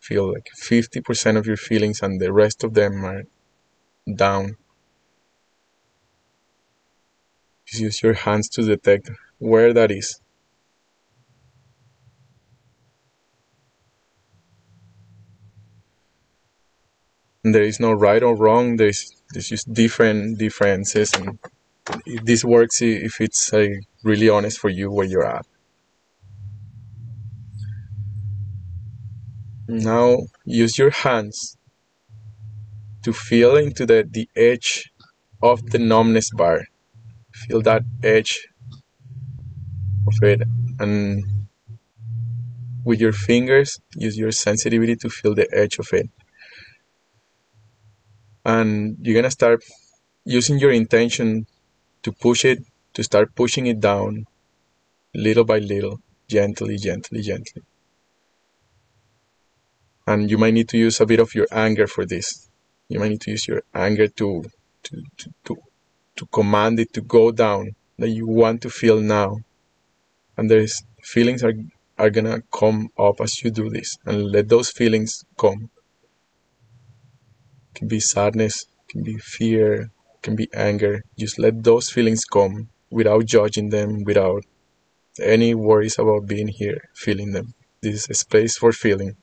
feel like fifty percent of your feelings, and the rest of them are down. Just use your hands to detect where that is. there is no right or wrong there's there's just different differences and this works if it's uh, really honest for you where you're at. Now use your hands to feel into the, the edge of the numbness bar. Feel that edge of it and with your fingers use your sensitivity to feel the edge of it and you're gonna start using your intention to push it to start pushing it down little by little gently gently gently. And you might need to use a bit of your anger for this. You might need to use your anger to to to, to, to command it to go down that you want to feel now. And there's feelings are are gonna come up as you do this. And let those feelings come can be sadness, can be fear, can be anger. Just let those feelings come without judging them, without any worries about being here, feeling them. This is a space for feeling.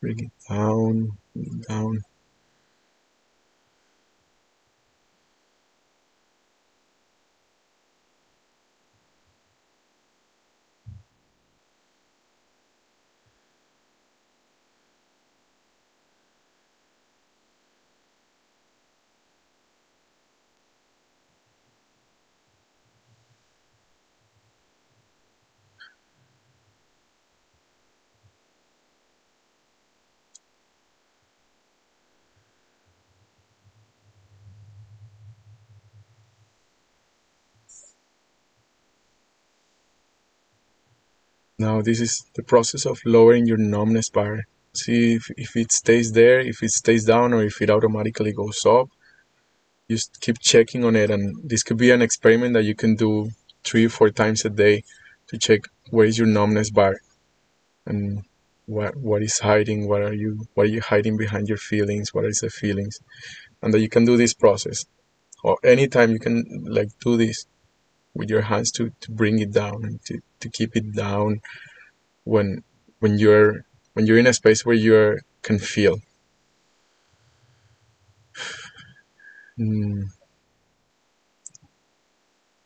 Bring it down, down. Now this is the process of lowering your numbness bar. See if, if it stays there, if it stays down, or if it automatically goes up. Just keep checking on it, and this could be an experiment that you can do three or four times a day to check where is your numbness bar and what what is hiding, what are you what are you hiding behind your feelings, what is the feelings, and that you can do this process. Or anytime you can like do this with your hands to, to bring it down and to, to keep it down when when you're when you're in a space where you can feel. Mm.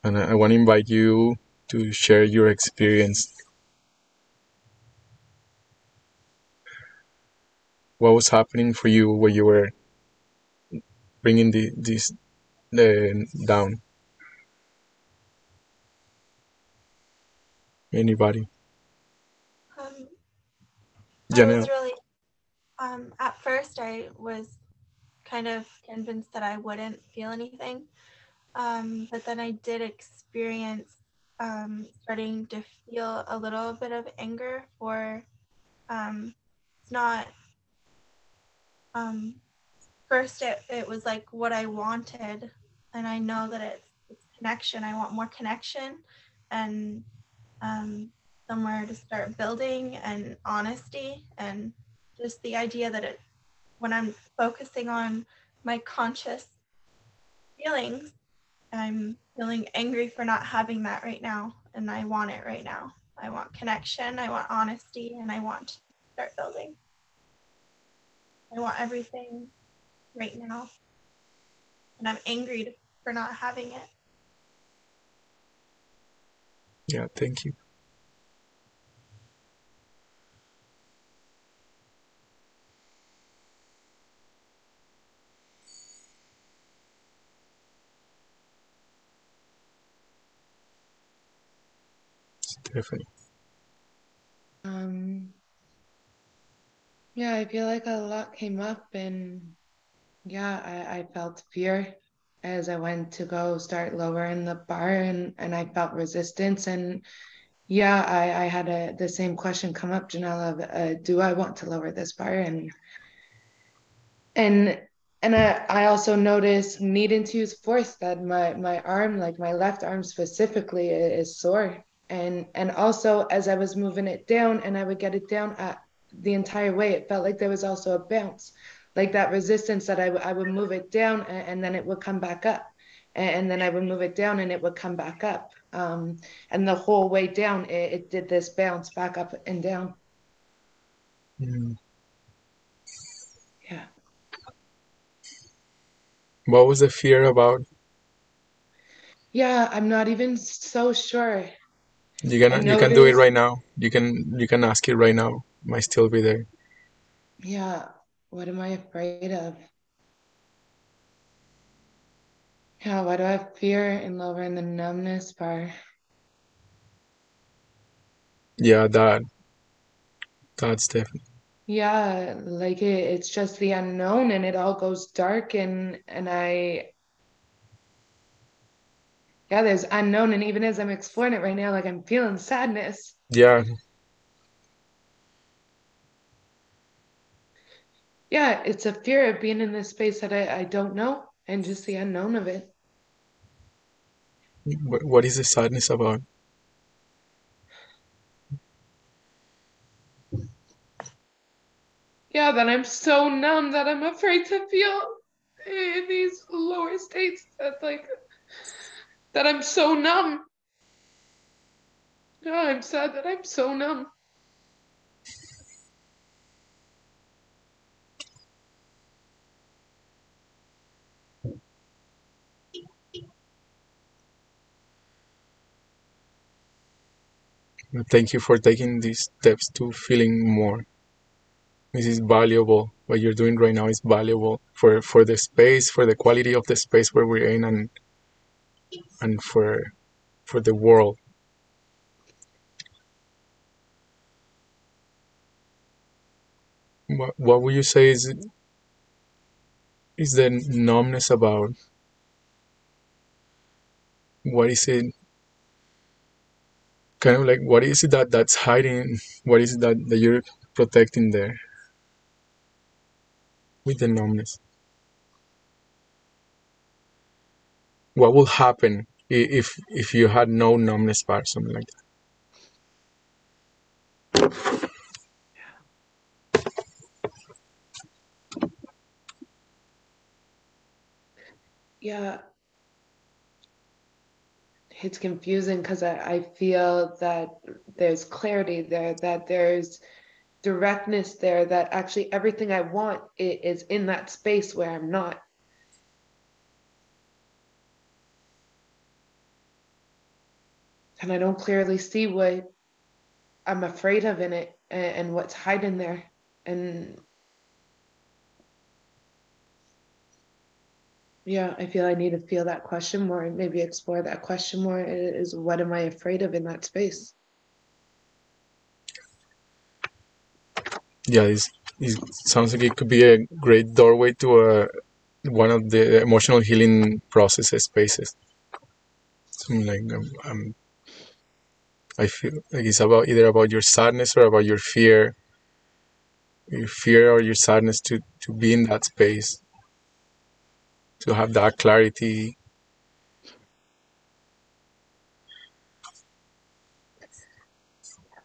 And I, I want to invite you to share your experience. what was happening for you when you were bringing the this the down? Anybody? Um, I was really, um, at first I was kind of convinced that I wouldn't feel anything. Um, but then I did experience um, starting to feel a little bit of anger for um, it's not um, first it, it was like what I wanted and I know that it's, it's connection. I want more connection and um, somewhere to start building and honesty and just the idea that it when I'm focusing on my conscious feelings, I'm feeling angry for not having that right now. And I want it right now. I want connection, I want honesty, and I want to start building. I want everything right now. And I'm angry for not having it. Yeah, thank you. Stephanie. Um, yeah, I feel like a lot came up, and yeah, I, I felt fear as I went to go start lowering the bar, and, and I felt resistance. And yeah, I, I had a, the same question come up, Janelle, of uh, do I want to lower this bar? And and and I, I also noticed needing to use force that my my arm, like my left arm specifically, is sore and and also as I was moving it down and I would get it down at the entire way, it felt like there was also a bounce, like that resistance that I, I would move it down and, and then it would come back up, and, and, then I would move it down and it would come back up, um, and the whole way down it, it did this bounce back up and down. Mm. Yeah. What was the fear about? Yeah, I'm not even so sure. You can you can do it right now. You can you can ask it right now. Might still be there. Yeah, what am I afraid of? Yeah, why do I have fear and lower in the numbness bar? Yeah, that that's definitely. Yeah, like it, it's just the unknown and it all goes dark and and I yeah, there's unknown and even as I'm exploring it right now, like I'm feeling sadness. Yeah, Yeah, it's a fear of being in this space that I, I don't know and just the unknown of it. what, what is the sadness about? Yeah, that I'm so numb that I'm afraid to feel in these lower states that like that I'm so numb. Yeah, I'm sad that I'm so numb. Thank you for taking these steps to feeling more. This is valuable. What you're doing right now is valuable for for the space, for the quality of the space where we're in, and and for for the world. What what would you say is is the numbness about? What is it? Kind of like what is it that that's hiding? What is it that, that you're protecting there with the numbness? What will happen if if you had no numbness bar, something like that? Yeah, it's confusing because I, I feel that there's clarity there, that there's directness there, that actually everything I want is in that space where I'm not. And I don't clearly see what I'm afraid of in it and, and what's hiding there. And yeah, I feel I need to feel that question more and maybe explore that question more is what am I afraid of in that space? Yeah, it's, it sounds like it could be a great doorway to a one of the emotional healing processes spaces. Something like um, um, I feel like it's about either about your sadness or about your fear, your fear or your sadness to to be in that space, to have that clarity.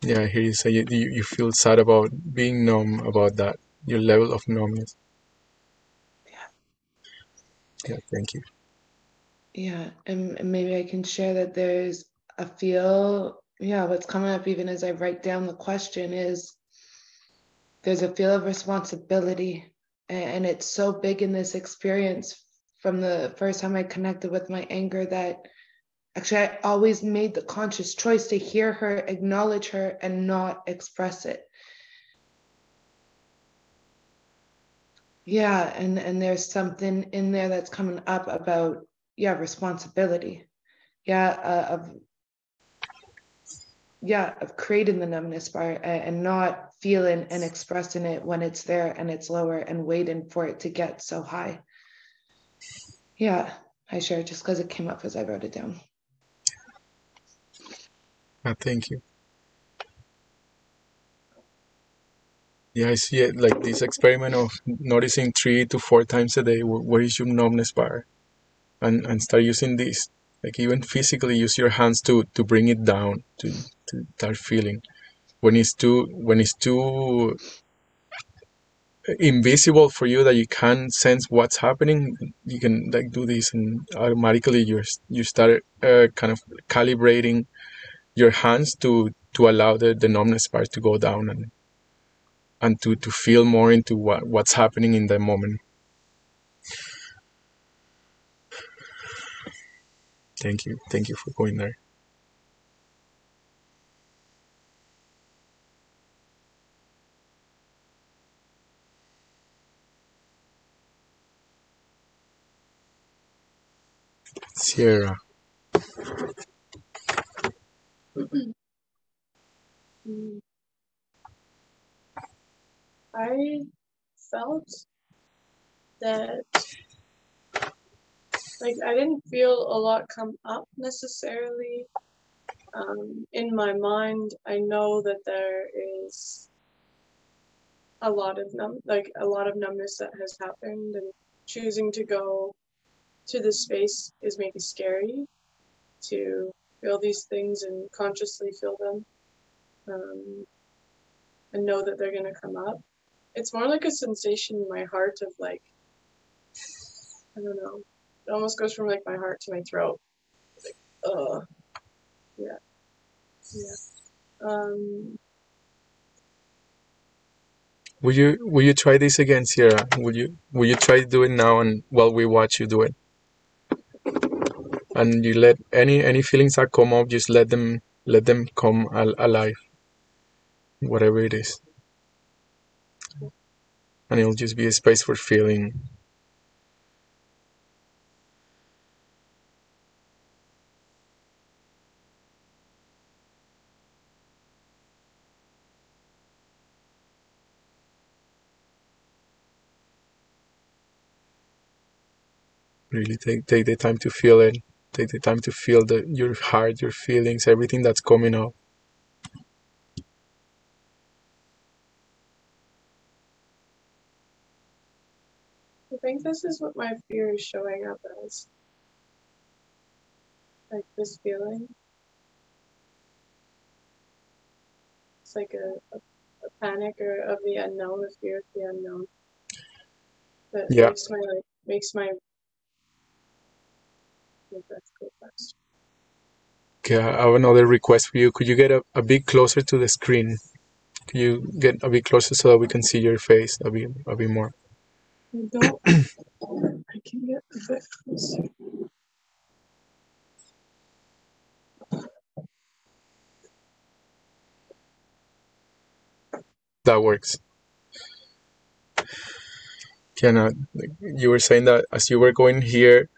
Yeah, here you say you, you feel sad about being numb about that, your level of numbness. Yeah, Yeah, thank you. Yeah, and, maybe I can share that there's a feel, yeah, what's coming up even as I write down the question is there's a feel of responsibility. And it's so big in this experience from the first time I connected with my anger that actually I always made the conscious choice to hear her, acknowledge her, and not express it. Yeah, and and there's something in there that's coming up about yeah responsibility, yeah uh, of yeah of creating the numbness bar and, and not feeling and expressing it when it's there and it's lower and waiting for it to get so high. Yeah, I share just because it came up as I wrote it down. Uh, thank you. Yeah, I see it like this experiment of noticing three to four times a day where is your numbness bar, and and start using this. Like even physically, use your hands to to bring it down to to start feeling. When it's too when it's too invisible for you that you can't sense what's happening, you can like do this, and automatically you you start uh, kind of calibrating your hands to to allow the the numbness bar to go down and and to, to feel more into what, what's happening in the moment. Thank you. Thank you for going there. Sierra. I felt that like I didn't feel a lot come up necessarily. Um, in my mind, I know that there is a lot of numb, like a lot of numbness that has happened, and choosing to go to this space is maybe scary to feel these things and consciously feel them, um, and know that they're gonna come up. It's more like a sensation in my heart of like I don't know. It almost goes from like my heart to my throat. Like, ugh. Yeah. Yeah. Um, Will you will you try this again, Sierra? Will you will you try to do it now and while we watch you do it? And you let any any feelings that come up, just let them let them come al- alive, whatever it is, and it'll just be a space for feeling. Really take take the time to feel it. Take the time to feel the your heart, your feelings, everything that's coming up. I think this is what my fear is showing up as. Like this feeling. It's like a, a, a panic or of the unknown, a fear of the unknown. That Yeah. makes my like makes my Okay, I have another request for you. Could you get a, a bit closer to the screen? Could you get a bit closer so that we can see your face a bit a bit more? I I can get a bit closer. That works. like, you were saying that as you were going here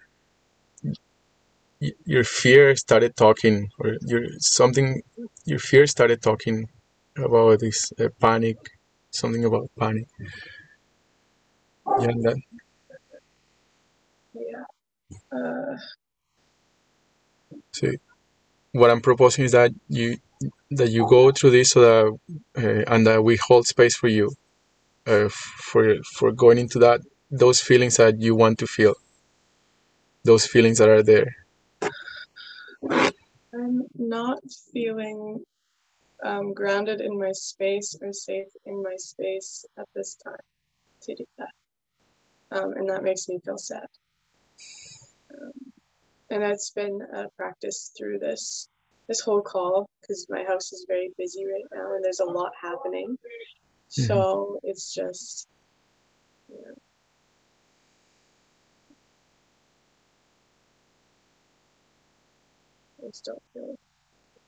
your fear started talking or your something your fear started talking about this uh, panic something about panic. Yeah that, Yeah. Uh, so what i'm proposing is that you that you go through this so that uh, and that we hold space for you uh, for for going into that those feelings that you want to feel. Those feelings that are there I'm not feeling um, grounded in my space or safe in my space at this time to do that. Um, and that makes me feel sad. Um, and that's been a practice through this this whole call because my house is very busy right now and there's a lot happening. So it's just yeah. I just don't feel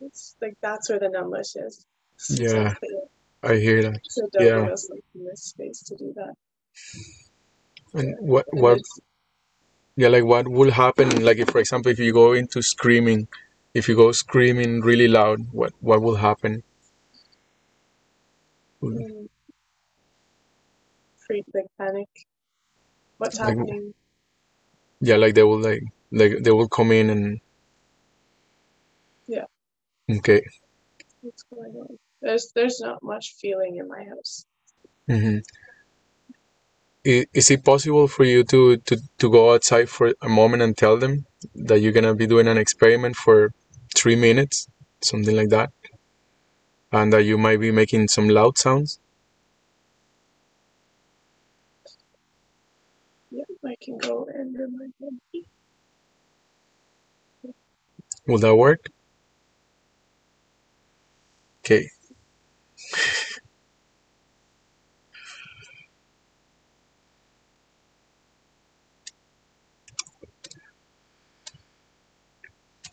it's like that's where the numbness is. Yeah. I hear that so don't Yeah. feel safe in this space to do that. and what And what Yeah, like what will happen, like if, for example, if you go into screaming, if you go screaming really loud, what what will happen? mm, freak like panic. What's Like, happening? yeah, like they will like like they will come in and. Okay. What's going on? There's there's not much feeling in my house. hmm Is, is it possible for you to, to to go outside for a moment and tell them that you're gonna be doing an experiment for three minutes, something like that, and that you might be making some loud sounds? Yeah, I can go and remind them. Will that work? Okay.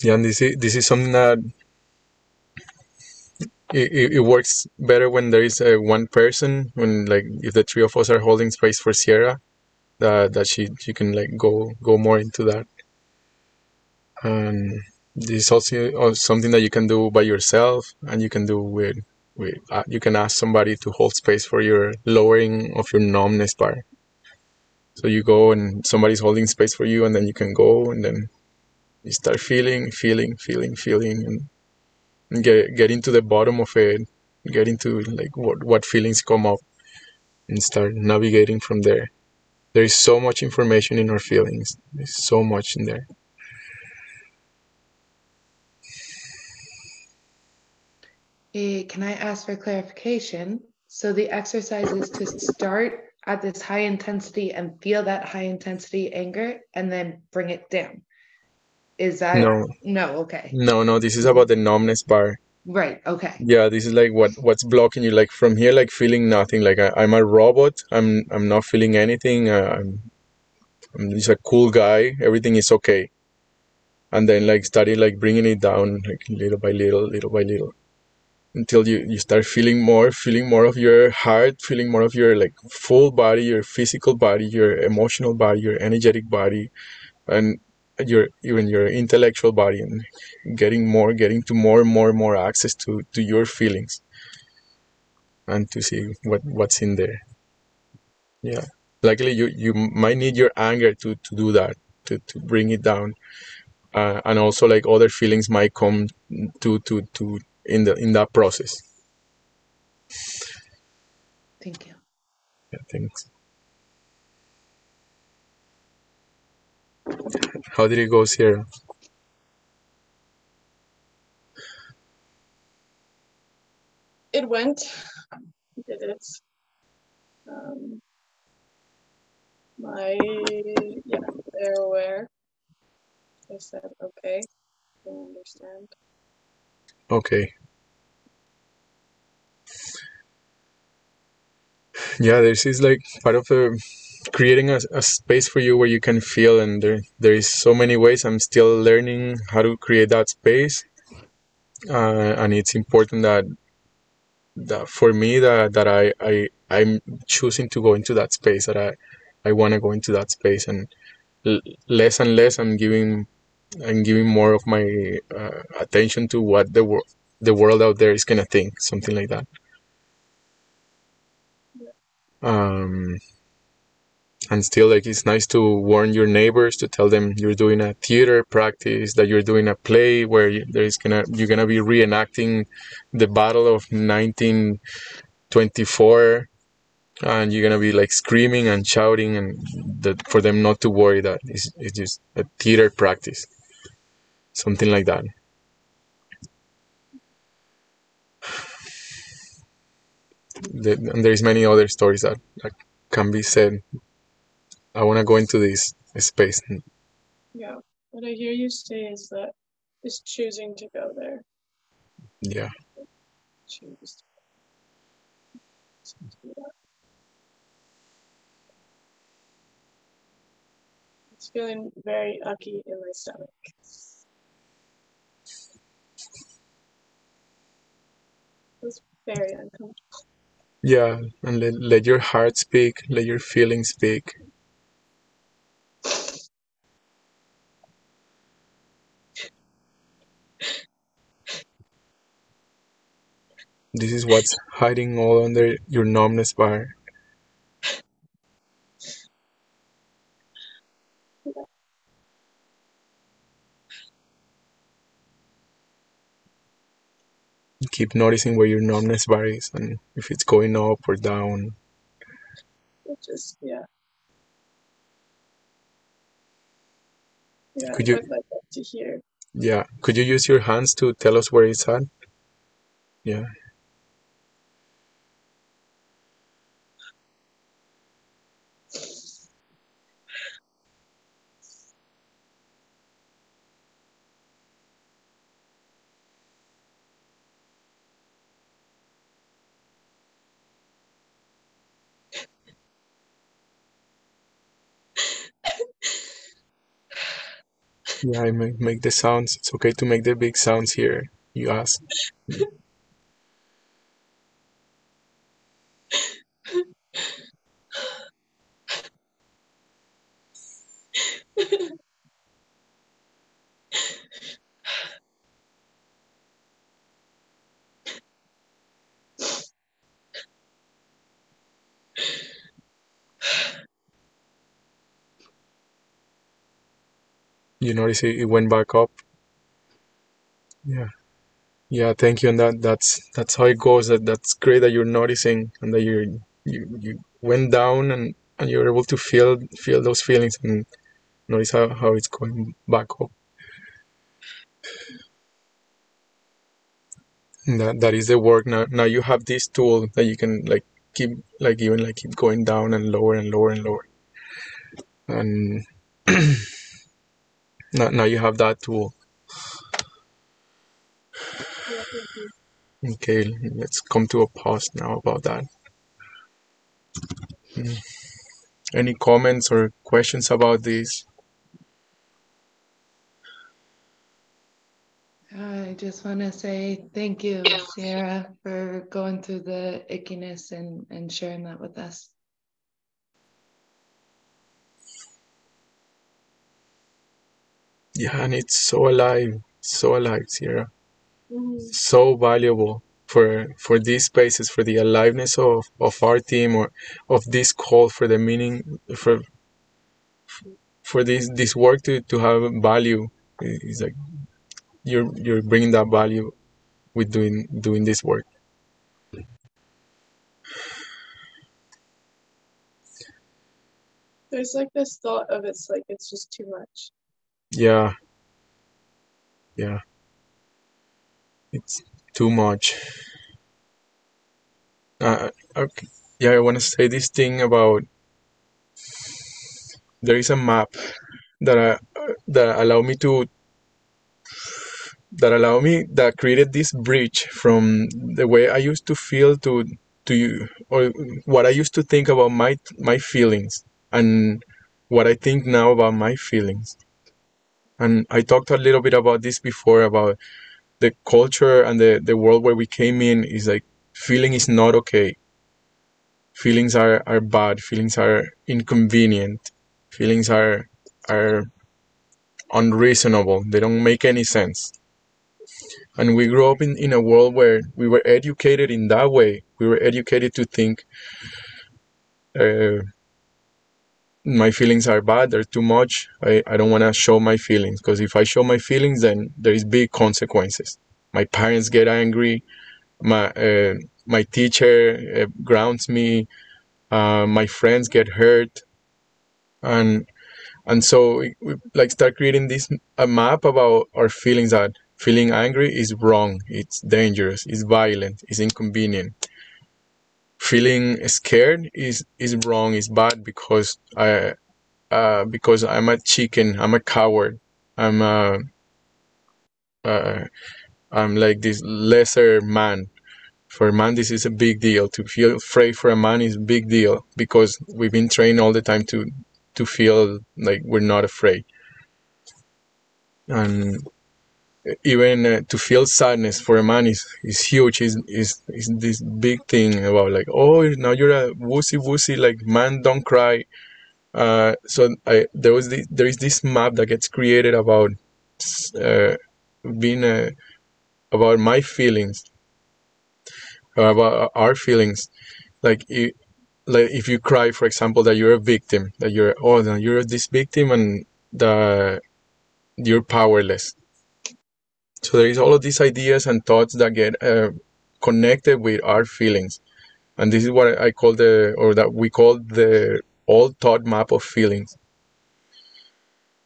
Yeah, and this is this is something that it, it, works better when there is a one person when like if the three of us are holding space for Sierra that that she she can like go go more into that and this is also uh, something that you can do by yourself and you can do with with uh, you can ask somebody to hold space for your lowering of your numbness bar. So you go and somebody's holding space for you and then you can go and then you start feeling feeling feeling feeling and and get get into the bottom of it get into like what what feelings come up and start navigating from there. There is so much information in our feelings. There's so much in there Eh, can I ask for clarification? So the exercise is to start at this high intensity and feel that high intensity anger and then bring it down. Is that no no? Okay. no no this is about the numbness bar Right. Okay. yeah this is like what what's blocking you like from here like feeling nothing like I, i'm a robot i'm i'm not feeling anything uh, i'm i'm just a cool guy everything is okay and then like study like bringing it down like little by little little by little until you you start feeling more feeling more of your heart feeling more of your like full body your physical body your emotional body your energetic body and your even your intellectual body and getting more getting to more and more and more access to to your feelings and to see what what's in there. Yeah. Likely you you might need your anger to to do that to to bring it down. Uh, and also like other feelings might come to to to in the in that process Thank you. yeah thanks how did it go Sierra It went. Did it. Um, my yeah, they're aware. They said okay. They understand. Okay. Yeah this is like part of the creating a, a space for you where you can feel and there there is so many ways. I'm still learning how to create that space. Uh, and it's important that that for me that that I, I i'm choosing to go into that space that i I want to go into that space and less and less I'm giving I'm giving more of my uh, attention to what the world the world out there is gonna think something like that. Um and still like it's nice to warn your neighbors to tell them you're doing a theater practice that you're doing a play where you, there's gonna you're gonna be reenacting the battle of 1924 and you're gonna be like screaming and shouting and for them not to worry that it's, it's just a theater practice something like that and there's many other stories that, that can be said i want to go into this space Yeah. What I hear you say is that is choosing to go there. yeah Choose. to do that. It's feeling very ucky in my stomach. It's very uncomfortable. Yeah, and let, let your heart speak, let your feelings speak. This is what's hiding all under your numbness bar. Keep noticing where your numbness varies and if it's going up or down. It just yeah. Yeah, Could you- like that to hear. Yeah, could you use your hands to tell us where it's at? Yeah. Yeah, I make, make the sounds. It's okay to make the big sounds here. You ask. You notice it, it went back up. Yeah. Yeah, thank you. And that that's that's how it goes. That that's great that you're noticing and that you you you went down and and you're able to feel feel those feelings and notice how, how it's going back up. And that that is the work now. Now you have this tool that you can like keep like even like keep going down and lower and lower and lower. And now now you have that tool. Yeah, thank you. Okay, let's come to a pause now about that. Mm. Any comments or questions about this? I just want to say thank you, Sierra, for going through the ickiness and, and sharing that with us. Yeah, and it's so alive, so alive, Sierra. Mhm. So valuable for for these spaces, for the aliveness of, of our team or of this call for the meaning for for this this work to, to have value. It's like you're you're bringing that value with doing doing this work. There's like this thought of it's like it's just too much. Yeah. Yeah. It's too much. Uh, okay. Yeah, I want to say this thing about there is a map that I, that allow me to that allow me that created this bridge from the way I used to feel to to you or what I used to think about my my feelings and what I think now about my feelings. And I talked a little bit about this before about the culture and the, the world where we came in is like feeling is not okay. feelings are, are bad, feelings are inconvenient, feelings are are unreasonable, they don't make any sense. And we grew up in, in a world where we were educated in that way. We were educated to think uh, my feelings are bad, they're too much. I, I don't want to show my feelings because if I show my feelings, then there is big consequences. My parents get angry. My uh, my teacher uh, grounds me. Uh, my friends get hurt, and and so we, we, like start creating this a map about our feelings that feeling angry is wrong, it's dangerous, it's violent, it's inconvenient feeling scared is is wrong is bad because i uh because i'm a chicken i'm a coward i'm a uh, i'm like this lesser man. For a man this is a big deal. To feel afraid for a man is a big deal because we've been trained all the time to to feel like we're not afraid. And even uh, to feel sadness for a man is, is huge is, is is this big thing about like oh now you're a wussy wussy like man don't cry. Uh, so I there was this, there is this map that gets created about uh, being a, uh, about my feelings about our feelings. Like it, like if you cry for example that you're a victim that you're oh no, you're this victim and the you're powerless so there is all of these ideas and thoughts that get uh, connected with our feelings, and this is what I call the or that we call the old thought map of feelings.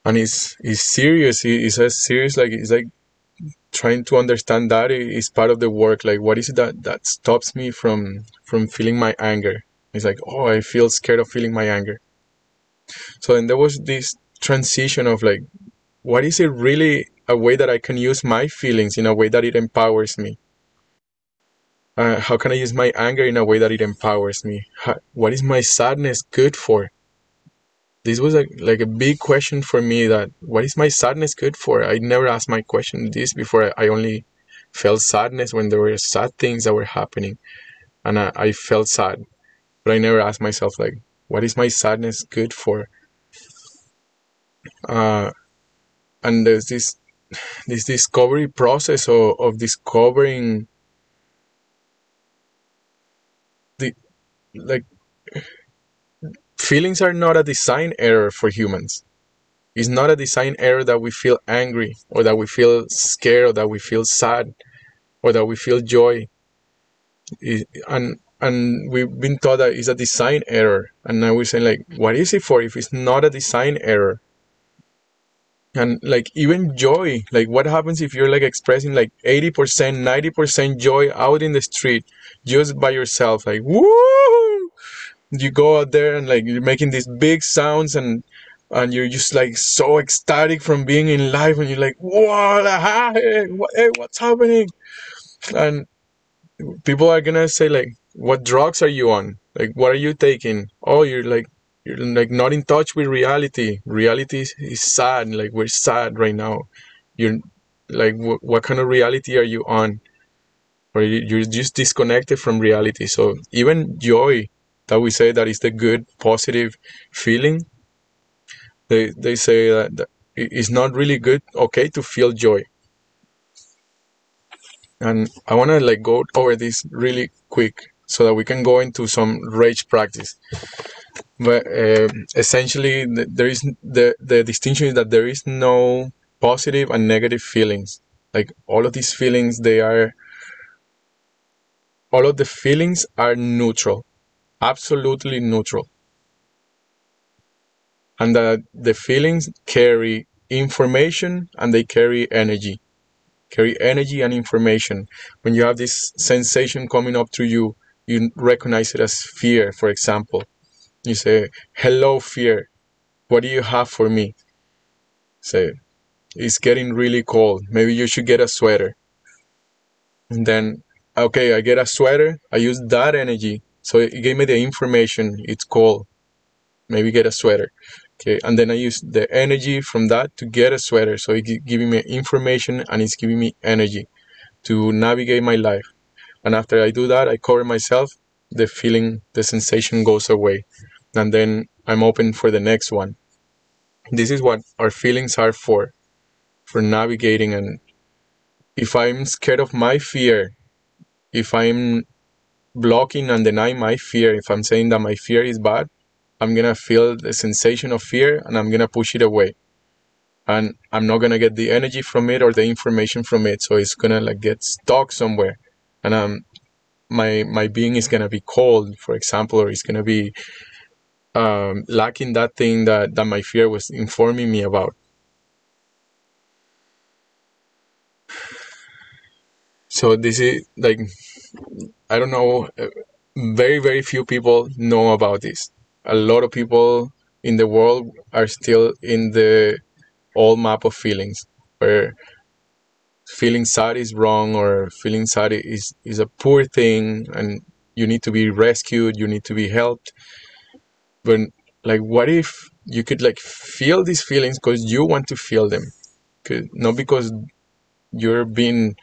And it's it's serious. It's as serious like it's like trying to understand that is part of the work. Like what is it that that stops me from from feeling my anger? It's like oh I feel scared of feeling my anger. So then there was this transition of like what is it really a way that I can use my feelings in a way that it empowers me? Uh, how can I use my anger in a way that it empowers me? How, what is my sadness good for? This was a, like a big question for me that what is my sadness good for? I never asked my question this before. I only felt sadness when there were sad things that were happening and I, I felt sad. But I never asked myself like, what is my sadness good for? Uh, and there's this this discovery process of, of discovering the like feelings are not a design error for humans. It's not a design error that we feel angry or that we feel scared or that we feel sad or that we feel joy. It, and and we've been taught that it's a design error. And now we're saying like what is it for if it's not a design error and like even joy like what happens if you're like expressing like 80% 90% joy out in the street just by yourself? Like woo you go out there and like you're making these big sounds and and you're just like so ecstatic from being in life and you're like what hey, what's happening? And people are gonna say like what drugs are you on? Like what are you taking? Oh you're like you're like not in touch with reality. Reality is, is sad like we're sad right now. You're like wh- what kind of reality are you on? Or you're just disconnected from reality. So even joy that we say that is the good positive feeling they they say that, that it's not really good okay to feel joy. And i want to like go over this really quick so that we can go into some rage practice but uh, essentially there is the the distinction is that there is no positive and negative feelings. Like all of these feelings they are all of the feelings are neutral absolutely neutral. And that the feelings carry information and they carry energy carry energy and information. When you have this sensation coming up to you you recognize it as fear for example you say, Hello, fear. What do you have for me? Say, It's getting really cold. Maybe you should get a sweater. And then, okay, I get a sweater. I use that energy. So it gave me the information. It's cold. Maybe get a sweater. Okay, and then I use the energy from that to get a sweater. So it's giving me information and it's giving me energy to navigate my life. And after I do that, I cover myself the feeling, the sensation goes away, and then I'm open for the next one. This is what our feelings are for, for navigating. And if I'm scared of my fear, if I'm blocking and denying my fear, if I'm saying that my fear is bad, I'm gonna feel the sensation of fear and I'm gonna push it away. And I'm not gonna get the energy from it or the information from it. So it's gonna like get stuck somewhere. And um my my being is gonna be cold, for example, or it's gonna be um, lacking that thing that, that my fear was informing me about. So this is like, I don't know, uh, very, very few people know about this. A lot of people in the world are still in the old map of feelings where feeling sad is wrong or feeling sad is, is a poor thing and you need to be rescued, you need to be helped but like what if you could like feel these feelings because you want to feel them? Not because you're being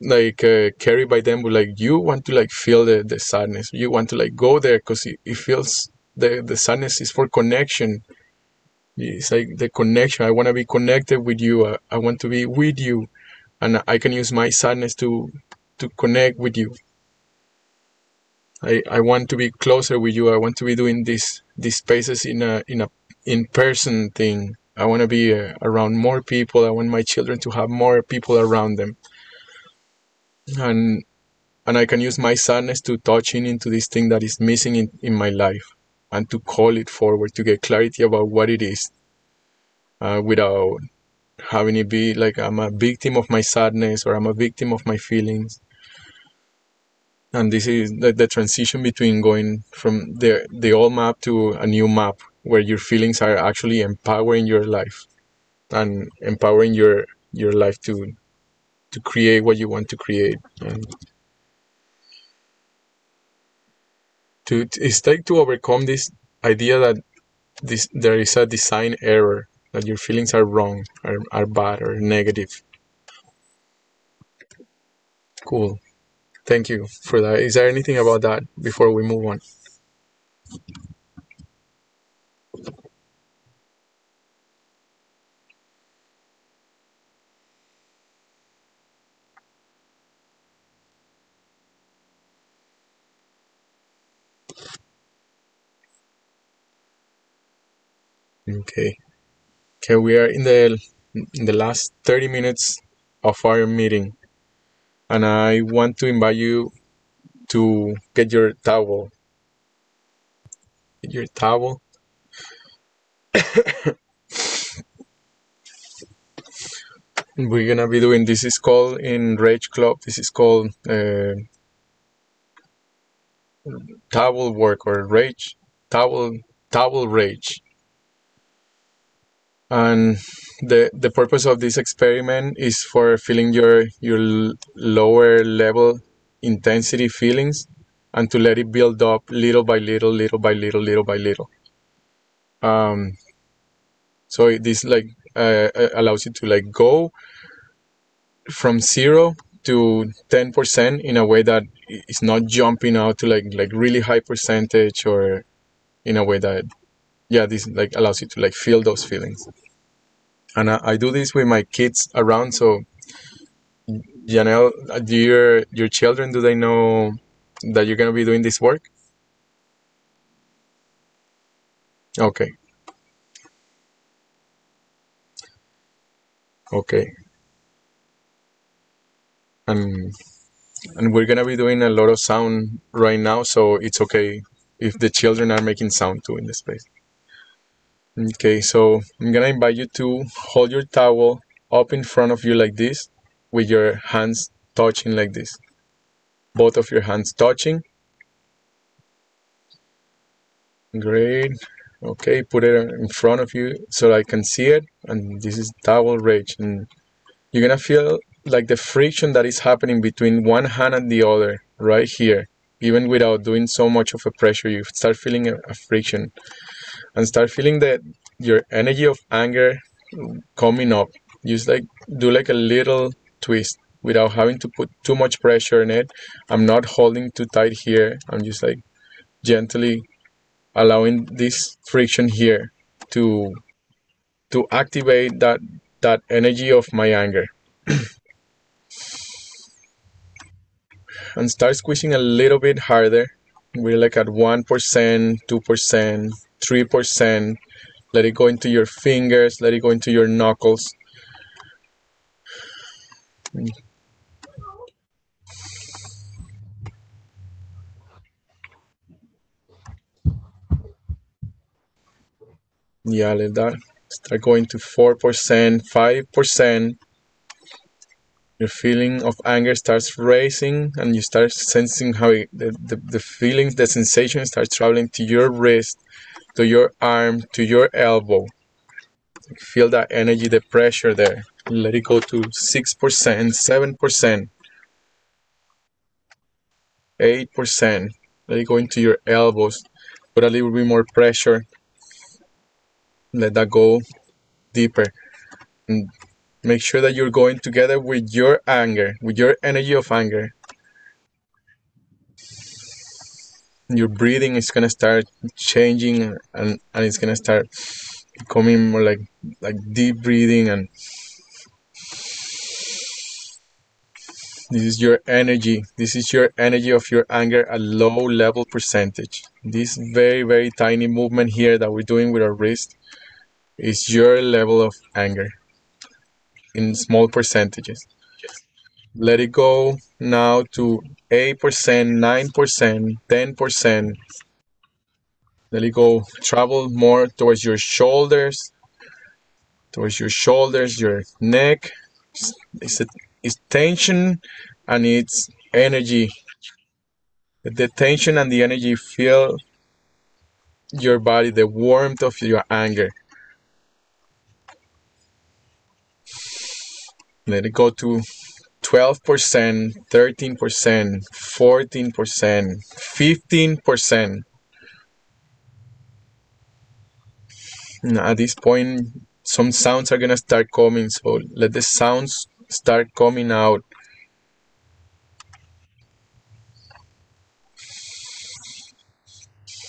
like uh, carried by them but like you want to like feel the, the sadness. You want to like go there because it, it feels the the sadness is for connection. It's like the connection. I want to be connected with you. I, I want to be with you. And i can use my sadness to to connect with you I, I want to be closer with you. I want to be doing this these spaces in a in a in person thing. I want to be uh, around more people. I want my children to have more people around them. And and I can use my sadness to touch in into this thing that is missing in, in my life and to call it forward to get clarity about what it is uh, without having it be like I'm a victim of my sadness or I'm a victim of my feelings and this is the, the transition between going from the the old map to a new map where your feelings are actually empowering your life and empowering your your life to to create what you want to create. And to it's to overcome this idea that this there is a design error that your feelings are wrong are, are bad or negative. Cool Thank you for that. Is there anything about that before we move on? Okay. Okay, we are in the in the last 30 minutes of our meeting and I want to invite you to get your towel. Get your towel. We're gonna be doing this is called in Rage Club. This is called uh, towel work or rage towel towel rage and the the purpose of this experiment is for feeling your your lower level intensity feelings and to let it build up little by little little by little little by little. Um so this like uh, uh allows you to like go from zero to 10% in a way that it's not jumping out to like like really high percentage or in a way that yeah this like allows you to like feel those feelings and I, I do this with my kids around so Janelle, do your your children do they know that you're gonna be doing this work? Okay. Okay. And and we're gonna be doing a lot of sound right now, so it's okay if the children are making sound too in the space. Okay, so I'm gonna invite you to hold your towel up in front of you like this with your hands touching like this. Both of your hands touching. Great. Okay, put it in front of you so I can see it. And this is towel rage. And you're gonna feel like the friction that is happening between one hand and the other right here. Even without doing so much of a pressure, you start feeling a, a friction and start feeling that your energy of anger coming up just like do like a little twist without having to put too much pressure in it. I'm not holding too tight here. I'm just like gently allowing this friction here to to activate that that energy of my anger. and start squeezing a little bit harder. We're like at 1%, 2%, 3%. Let it go into your fingers, let it go into your knuckles. Yeah, let that start going to 4%, 5%. Your feeling of anger starts raising and you start sensing how it, the, the, the feelings, the sensation starts traveling to your wrist, to your arm, to your elbow. Feel that energy, the pressure there. Let it go to 6%, 7%, 8%. Let it go into your elbows. Put a little bit more pressure. Let that go deeper. And make sure that you're going together with your anger, with your energy of anger. Your breathing is gonna start changing and, and it's gonna start becoming more like like deep breathing and this is your energy. This is your energy of your anger at low level percentage. This very very tiny movement here that we're doing with our wrist is your level of anger in small percentages. Let it go now to 8% 9% 10% let it go. Travel more towards your shoulders towards your shoulders your neck. It's, a, it's tension and it's energy. The tension and the energy feel your body the warmth of your anger. Let it go to 12%, 13%, 14%, 15%. Now, at this point, some sounds are gonna start coming, so let the sounds start coming out.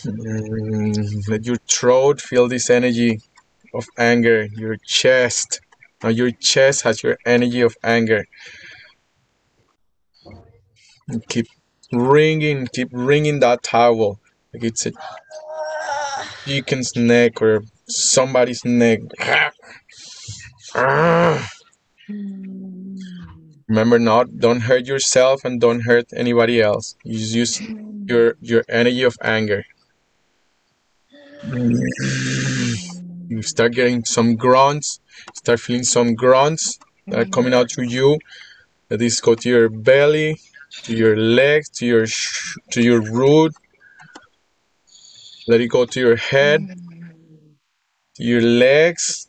Mm, let your throat feel this energy of anger, your chest. Now your chest has your energy of anger. And keep wringing, keep wringing that towel like it's a chicken's neck or somebody's neck. Hmm. Remember, not don't hurt yourself and don't hurt anybody else. You just use hmm. your your energy of anger. You start getting some grunts, start feeling some grunts that are coming out through you. This go to your belly, to your legs, to your to your root. Let it go to your head, to your legs,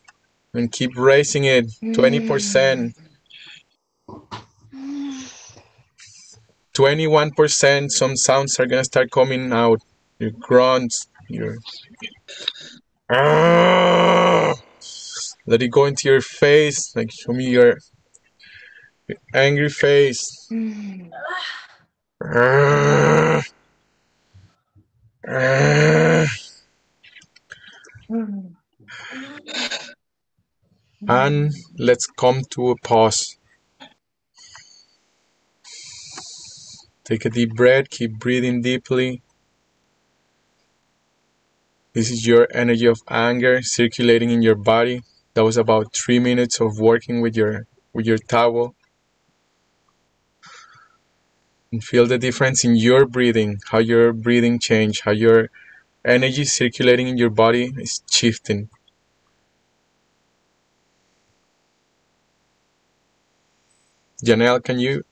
and keep raising it 20%. 21% some sounds are gonna start coming out your grunts your Ah! let it go into your face like show me your angry face and let's come to a pause take a deep breath keep breathing deeply This is your energy of anger circulating in your body. That was about three minutes of working with your with your towel. And feel the difference in your breathing, how your breathing change, how your energy circulating in your body is shifting. Janelle, can you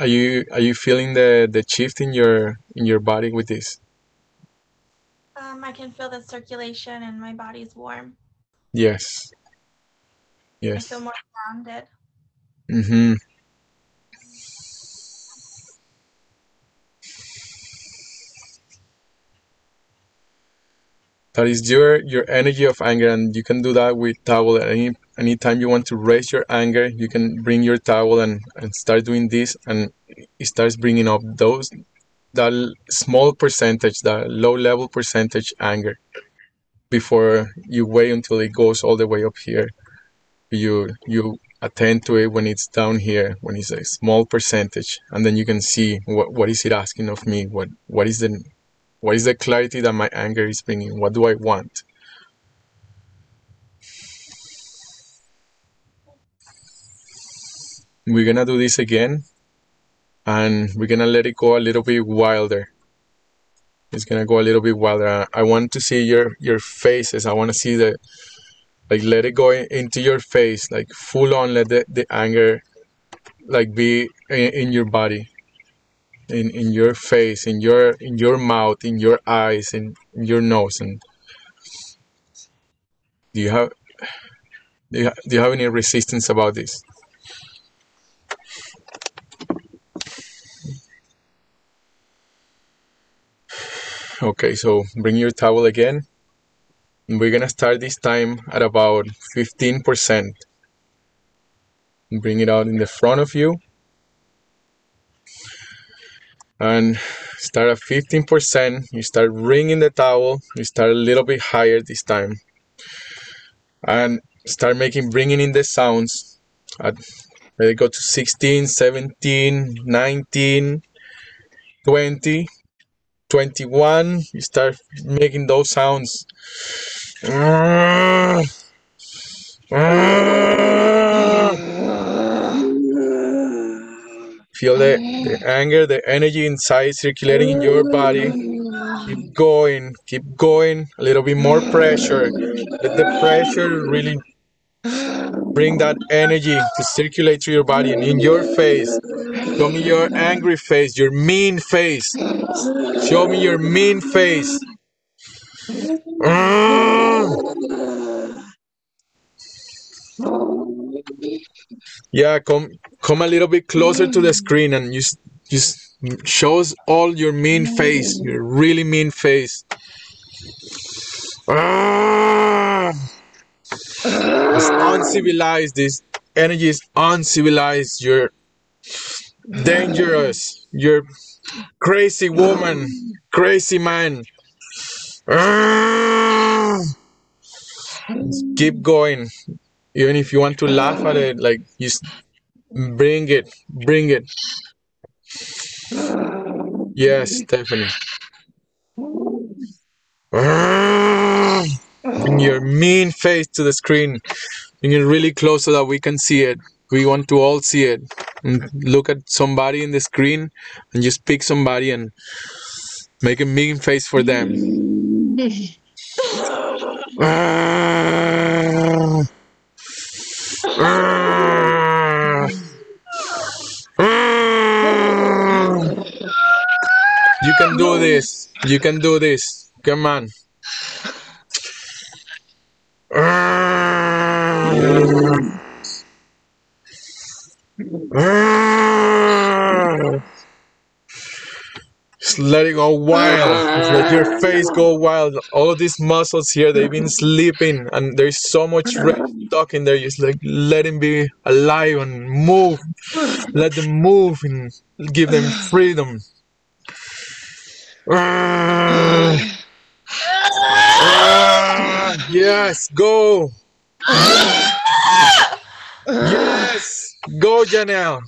are you are you feeling the the shift in your in your body with this? Um, I can feel the circulation and my body's warm. Yes. Yes. I feel more grounded. Mm-hmm. That is your your energy of anger, and you can do that with towel any anytime you want to raise your anger, you can bring your towel and, and start doing this, and it starts bringing up those that small percentage, that low level percentage anger before you wait until it goes all the way up here. You you attend to it when it's down here, when it's a small percentage, and then you can see what what is it asking of me, what what is the what is the clarity that my anger is bringing, what do I want. We're gonna do this again, and we're gonna let it go a little bit wilder. It's gonna go a little bit wilder. I want to see your your faces. I want to see the like let it go in, into your face, like full on. Let the, the anger like be in, in your body, in in your face, in your in your mouth, in your eyes, in, in your nose. And do you have do you, do you have any resistance about this? Okay, so bring your towel again. We're gonna start this time at about 15%. Bring it out in the front of you and start at 15%. You start wringing the towel. You start a little bit higher this time and start making, bringing in the sounds. At, let it go to 16, 17, 19, 20, 21. You start making those sounds. Feel the, the mm. anger, the energy inside circulating in your body. Keep mm. going, keep going. A little bit more pressure. Let the pressure really bring that energy to circulate through your body and in your face. Show me your angry face, your mean face. Show me your mean face. Mm. Yeah, come come a little bit closer to the screen and just just shows all your mean face, your really mean face. Ah! It's uncivilized. This energy is uncivilized. You're dangerous. You're crazy woman, crazy man. Ah! Keep going. Even if you want to laugh at it, like just bring it, bring it. Yes, Stephanie. Bring your mean face to the screen. Bring it really close so that we can see it. We want to all see it. And look at somebody in the screen and just pick somebody and make a mean face for them. Ah! Ah! Ah! You can do this. You can do this. Come on. Just let it go wild. Let your face go wild. All these muscles here, they've been sleeping, and there's so much red stuck in there. Just like let them be alive and move. Let them move and give them freedom. Yes, go. Yes, go, Janelle.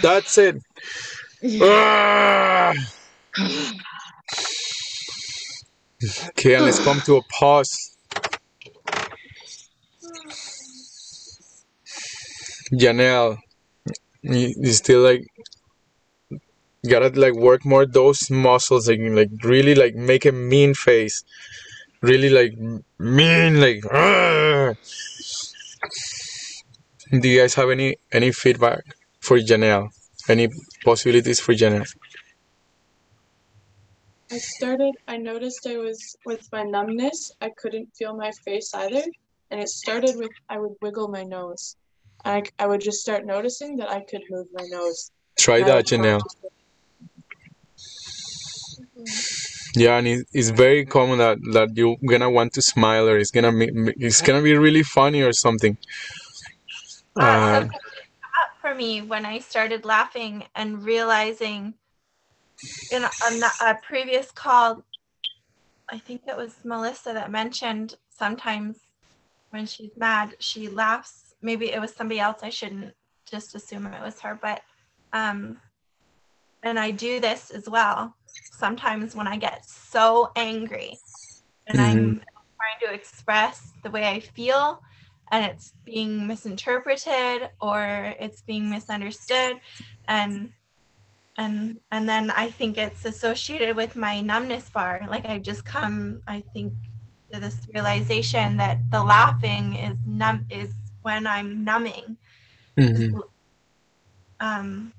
That's it. Okay, let's come to a pause. Janelle, you still like gotta like work more those muscles, and like really like make a mean face, really like mean, like. ah! Do you guys have any any feedback for Janelle? Any possibilities for Janelle? I started, I noticed I was with my numbness, I couldn't feel my face either. And it started with I would wiggle my nose. I, I would just start noticing that I could move my nose. Try And that, Janelle. Yeah, and it, it's very common that, that you're gonna want to smile or it's gonna be, it's gonna be really funny or something. Uh, Uh, something for me when I started laughing and realizing in a, a- a previous call, I think it was Melissa that mentioned sometimes when she's mad, she laughs. Maybe it was somebody else. I shouldn't just assume it was her, but um, and I do this as well. Sometimes when I get so angry and I'm trying to express the way I feel and it's being misinterpreted or it's being misunderstood and and and then I think it's associated with my numbness bar. Like I just come, I think, to this realization that the laughing is numb is when I'm numbing. mhm. Um,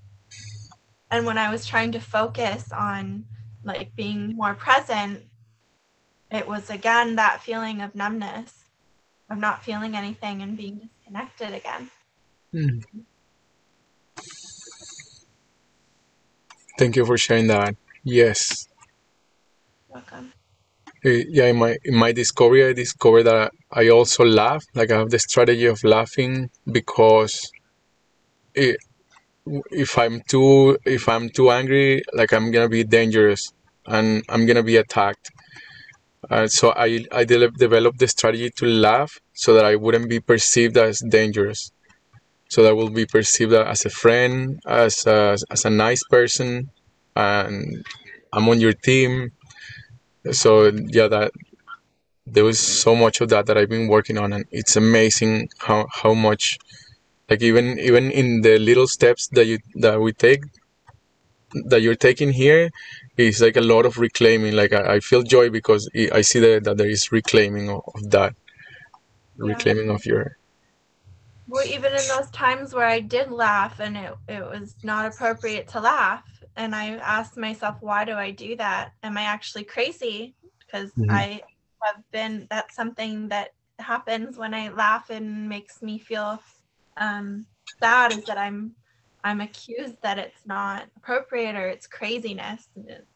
and when I was trying to focus on like being more present, it was again that feeling of numbness, of not feeling anything and being disconnected again. Mm. Thank you for sharing that. Yes. Welcome. Uh, Yeah, in my in my discovery, I discovered that I also laugh. Like I have the strategy of laughing because it, if I'm too if I'm too angry, like I'm gonna be dangerous and I'm gonna be attacked. Uh, so I I de- developed the strategy to laugh so that I wouldn't be perceived as dangerous. So that I will be perceived as a friend, as a, as a nice person, and I'm on your team. So yeah, that there was so much of that that I've been working on, and it's amazing how how much, like even even in the little steps that you that we take, that you're taking here, is like a lot of reclaiming. Like I, I feel joy because I I see that, that there is reclaiming of, of that, Yeah. reclaiming of your. Well, even in those times where I did laugh and it, it was not appropriate to laugh, and I asked myself, why do I do that? Am I actually crazy? Because Mhm. I have been, that's something that happens when I laugh and makes me feel um, sad is that I'm I'm accused that it's not appropriate or it's craziness. and It's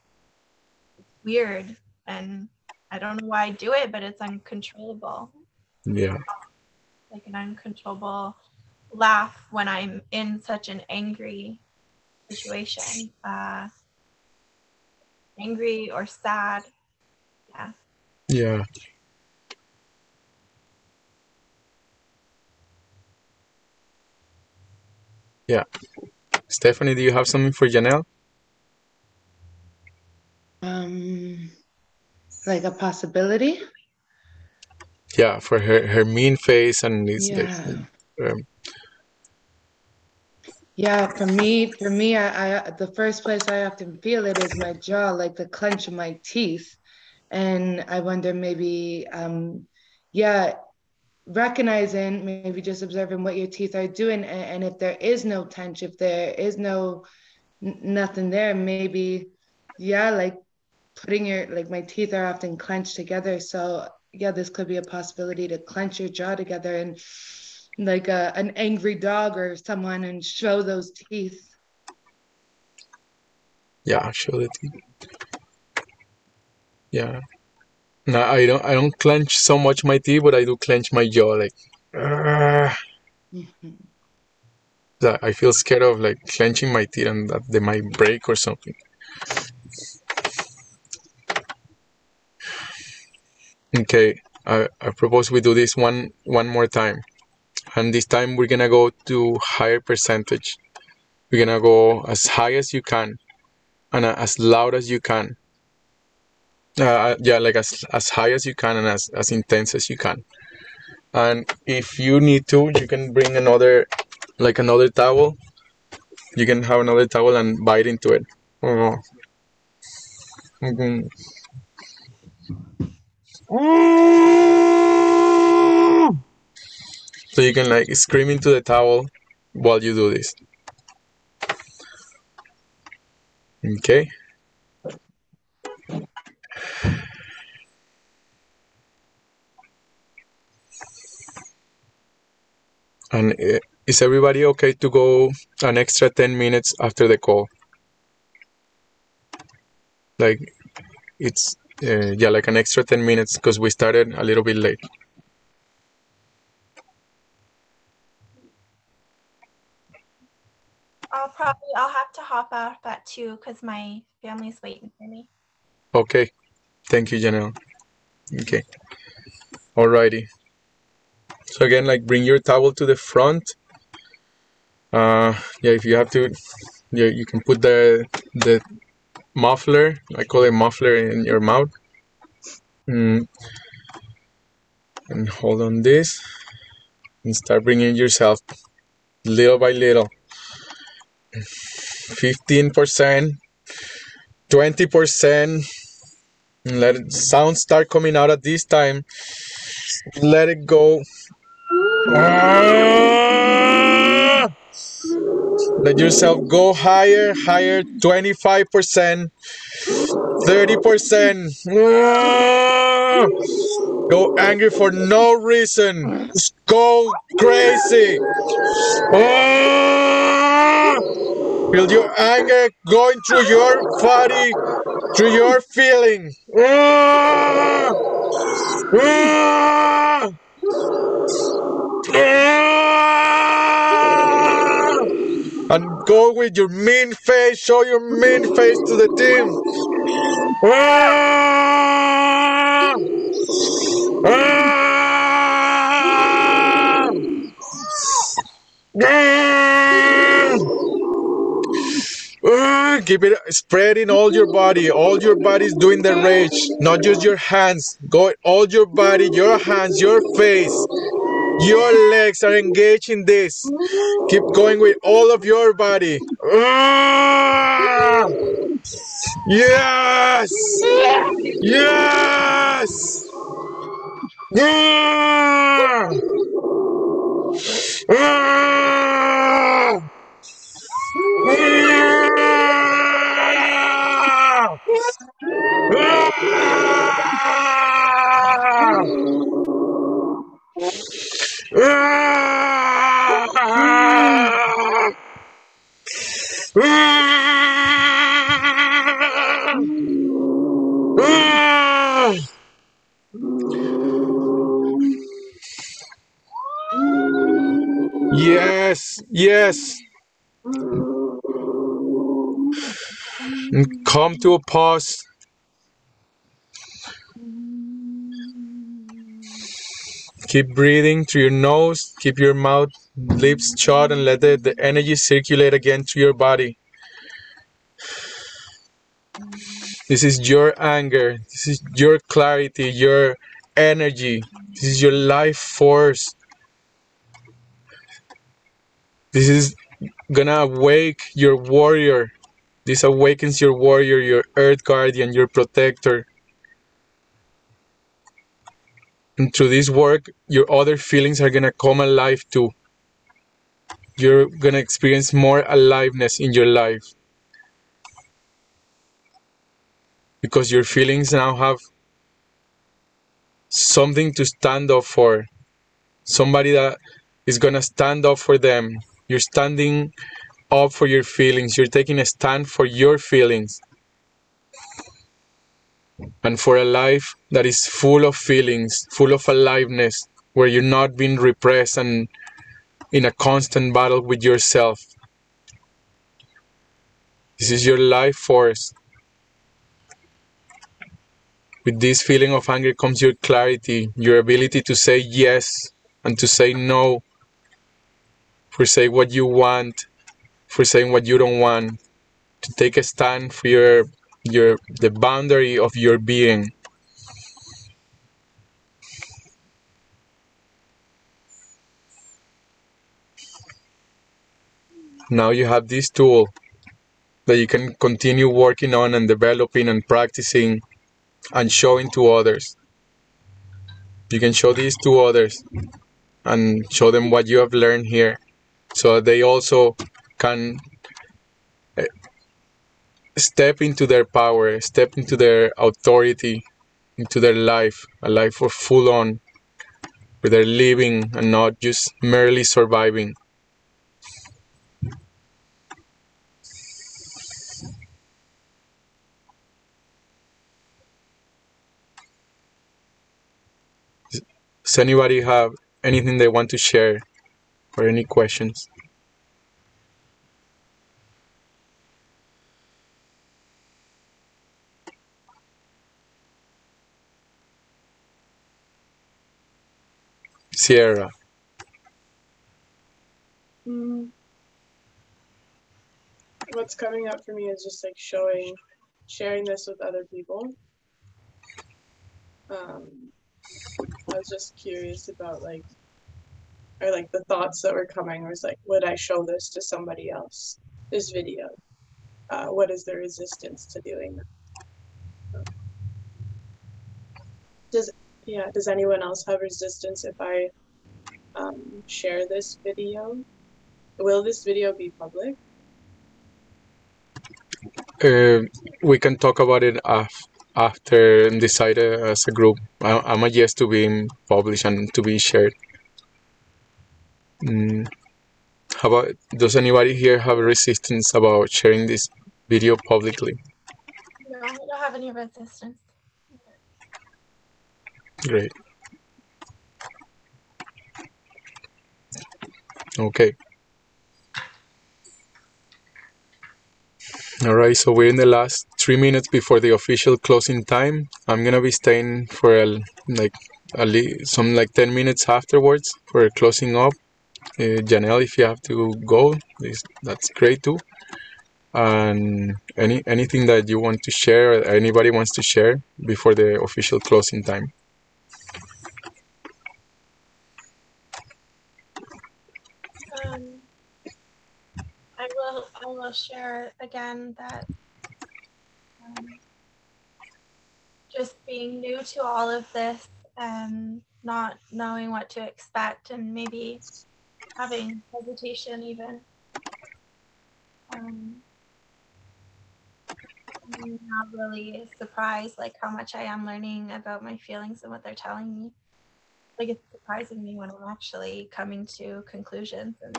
weird. And I don't know why I do it, but it's uncontrollable Yeah, like an uncontrollable laugh when I'm in such an angry situation. Uh, angry or sad. yeah. Yeah. Stephanie, do you have something for Janelle? Um, like a possibility. Yeah, for her her mean face and it's like, Yeah. um, Yeah, for me, for me, I, I the first place I often feel it is my jaw, like the clench of my teeth. And I wonder maybe, um, yeah, recognizing, maybe just observing what your teeth are doing, and, and if there is no tension, if there is no n- nothing there, maybe, yeah, like putting your like my teeth are often clenched together. So yeah, this could be a possibility to clench your jaw together and like a, an angry dog or someone and show those teeth. yeah, show the teeth. Yeah. No, I don't I don't clench so much my teeth, but I do clench my jaw like. Mhm. that I feel scared of like clenching my teeth and that they might break or something. Okay, I, I propose we do this one one more time. And this time we're gonna go to higher percentage. We're gonna go as high as you can and uh, as loud as you can. Uh, yeah, like as as high as you can and as, as intense as you can. And if you need to, you can bring another like another towel. You can have another towel and bite into it. Oh. Mhm. So you can like scream into the towel while you do this. Okay. And uh, is everybody okay to go an extra 10 minutes after the call? Like, it's uh, yeah like an extra 10 minutes because we started a little bit late I'll probably I'll have to hop off at two because my family's waiting for me. okay thank you Janelle okay. Alrighty. So again like bring your towel to the front. Uh yeah if you have to yeah you can put the the muffler i call it muffler in your mouth. Mm. and hold on this and start bringing yourself little by little. 15% 20% and let it sound start coming out at this time let it go Ah! let yourself go higher higher 25% 30% Ah! go angry for no reason go crazy Ah! Feel your anger going through your body through your feeling? And go with your mean face show your mean face to the team Ah! Ah! Keep it spreading all your body. All your body's doing the rage, not just your hands. Go all your body, your hands, your face, your legs are engaged in this. Keep going with all of your body. Ah! Yes! Yes! Ah! Ah! Yes, yes. Come to a pause. Keep breathing through your nose. Keep your mouth, lips shut, and let the, the energy circulate again through your body. This is your anger. This is your clarity, your energy. This is your life force. This is gonna awake your warrior. This awakens your warrior, your earth guardian, your protector. And through this work, your other feelings are gonna come alive too. You're gonna experience more aliveness in your life. Because your feelings now have something to stand up for. Somebody that is gonna stand up for them. You're standing up for your feelings. You're taking a stand for your feelings. And for a life that is full of feelings, full of aliveness, where you're not being repressed and in a constant battle with yourself. This is your life force. With this feeling of anger comes your clarity, your ability to say yes and to say no, for say what you want, for saying what you don't want, to take a stand for your your the boundary of your being. Now you have this tool that you can continue working on and developing and practicing and showing to others. You can show this to others and show them what you have learned here so they also can step into their power, step into their authority, into their life, a life for full on, where they're living and not just merely surviving. Does anybody have anything they want to share or any questions? Sierra. Mm. What's coming up for me is just like showing, sharing this with other people. Um, I was just curious about like, or like the thoughts that were coming was like, would I show this to somebody else? This video. Uh, what is the resistance to doing that? Does yeah? Does anyone else have resistance if I um, share this video? Will this video be public? Uh, we can talk about it af- after and decide uh, as a group. I- I'm a yes to being published and to be shared. Mm. How about, does anybody here have resistance about sharing this video publicly? No, I don't have any resistance. Great. Okay. All right, so we're in the last three minutes before the official closing time. I'm gonna be staying for a, like a some like ten minutes afterwards for closing up. Uh, Janelle, if you have to go, this, that's great too. And any anything that you want to share, anybody wants to share before the official closing time. Um, I will. Share again that um, just being new to all of this and not knowing what to expect, and maybe having hesitation even. Um, I'm not really surprised, like how much I am learning about my feelings and what they're telling me. Like it's surprising me when I'm actually coming to conclusions and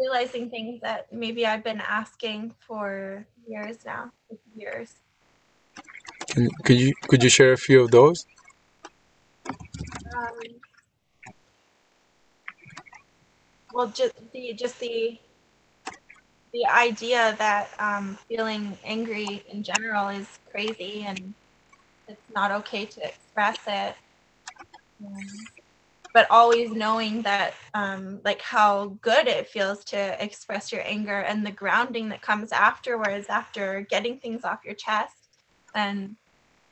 realizing things that maybe I've been asking for years now, years. Can, could you could you share a few of those? Um, well, just the just the the idea that um, feeling angry in general is crazy and it's not okay to express it. Um, but always knowing that, um, like, how good it feels to express your anger and the grounding that comes afterwards after getting things off your chest, and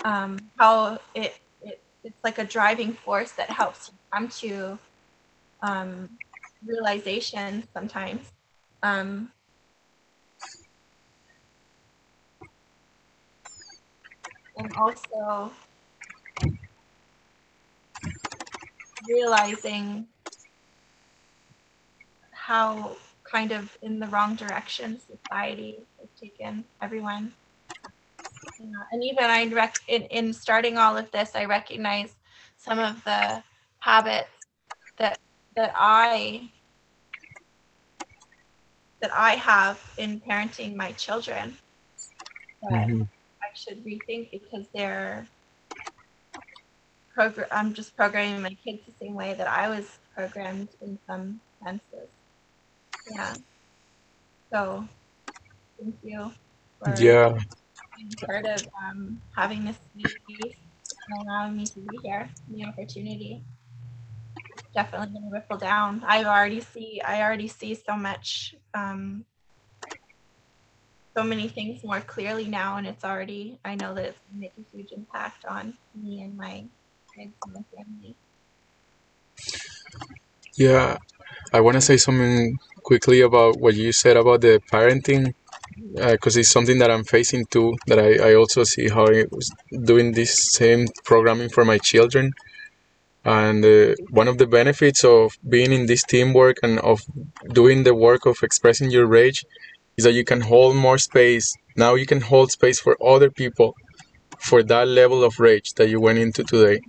um, how it, it it's like a driving force that helps you come to um, realization sometimes. Um, and also realizing how kind of in the wrong direction society has taken everyone. Yeah, and even I rec- in, in starting all of this, I recognize some of the habits that that I that I have in parenting my children that Mhm. I should rethink because they're program. I'm just programming my kids the same way that I was programmed in some senses. Yeah. So, thank you for Yeah, part of um, having this space and allowing me to be here. The opportunity definitely going to ripple down. I already see. I already see so much. Um, so many things more clearly now, and it's already. I know that it's going to make a huge impact on me and my my family. yeah. I want to say something quickly about what you said about the parenting, because it's something that I'm facing too. That I, I also see how I was doing this same programming for my children. And uh, one of the benefits of being in this teamwork and of doing the work of expressing your rage is that you can hold more space. Now you can hold space for other people for that level of rage that you went into today.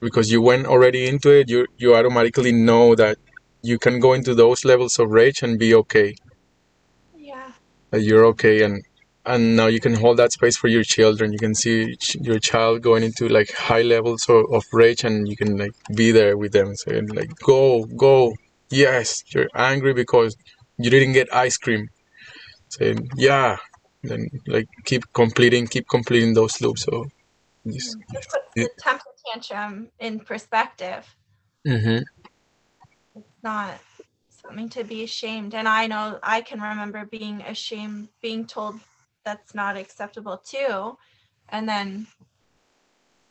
Because you went already into it, you you automatically know that you can go into those levels of rage and be okay. Yeah. That you're okay and and now you can hold that space for your children you can see ch- your child going into like high levels of, of rage and you can like be there with them saying like go go yes you're angry because you didn't get ice cream saying yeah then like keep completing keep completing those loops so just, It puts the temper tantrum in perspective. mm-hmm. It's not something to be ashamed. And I know I can remember being ashamed, being told that's not acceptable too. And then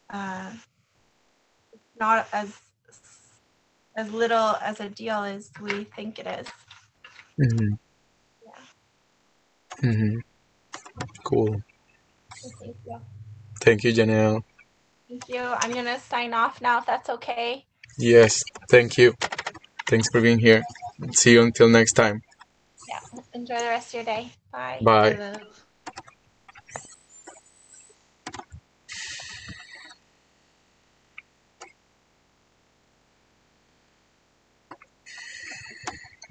uh, it's not as as little as a deal as we think it is. Mm-hmm. hmm cool Thank you. thank you janelle Thank you. I'm gonna sign off now if that's okay. yes thank you thanks for being here see you until next time Yeah. Enjoy the rest of your day. Bye. bye I.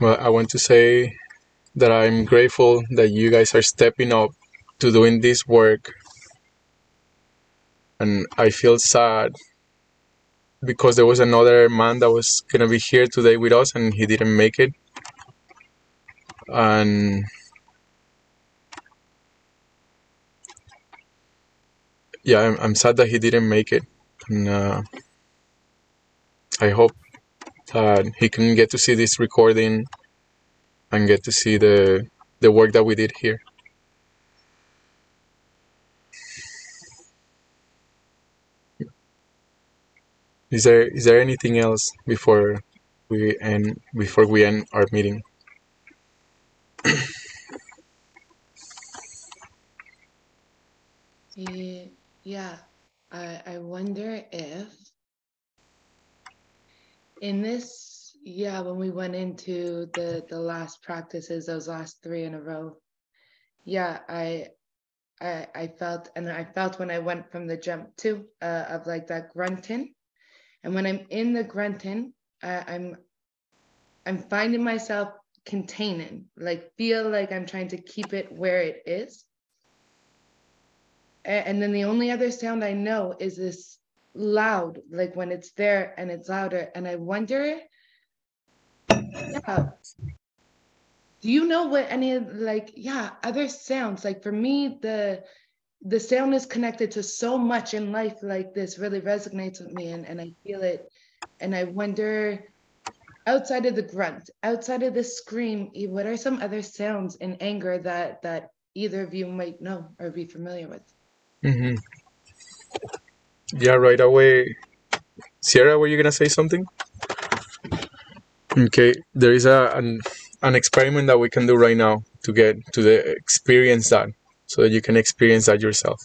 Well, I want to say that I'm grateful that you guys are stepping up to doing this work. And I feel sad because there was another man that was to be here today with us and he didn't make it. And yeah, I'm, I'm sad that he didn't make it. And uh, I hope that he can get to see this recording and get to see the the work that we did here. Is there is there anything else before we end before we end our meeting? Yeah, I, I wonder if in this, yeah, when we went into the the last practices, those last three in a row, yeah, I I I felt and I felt when I went from the jump too, uh, of like that grunting, and when I'm in the grunting, I'm I'm finding myself containing, like feel like I'm trying to keep it where it is. A- And then the only other sound I know is this loud, like when it's there and it's louder. And I wonder, yeah, do you know what any like, yeah, other sounds? Like for me, the the sound is connected to so much in life like this really resonates with me and, and I feel it. And I wonder outside of the grunt, outside of the scream, what are some other sounds in anger that that either of you might know or be familiar with? hmm Yeah, right away. Sierra, were you gonna say something? Okay, there is a an, an experiment that we can do right now to get to the experience that, so that you can experience that yourself.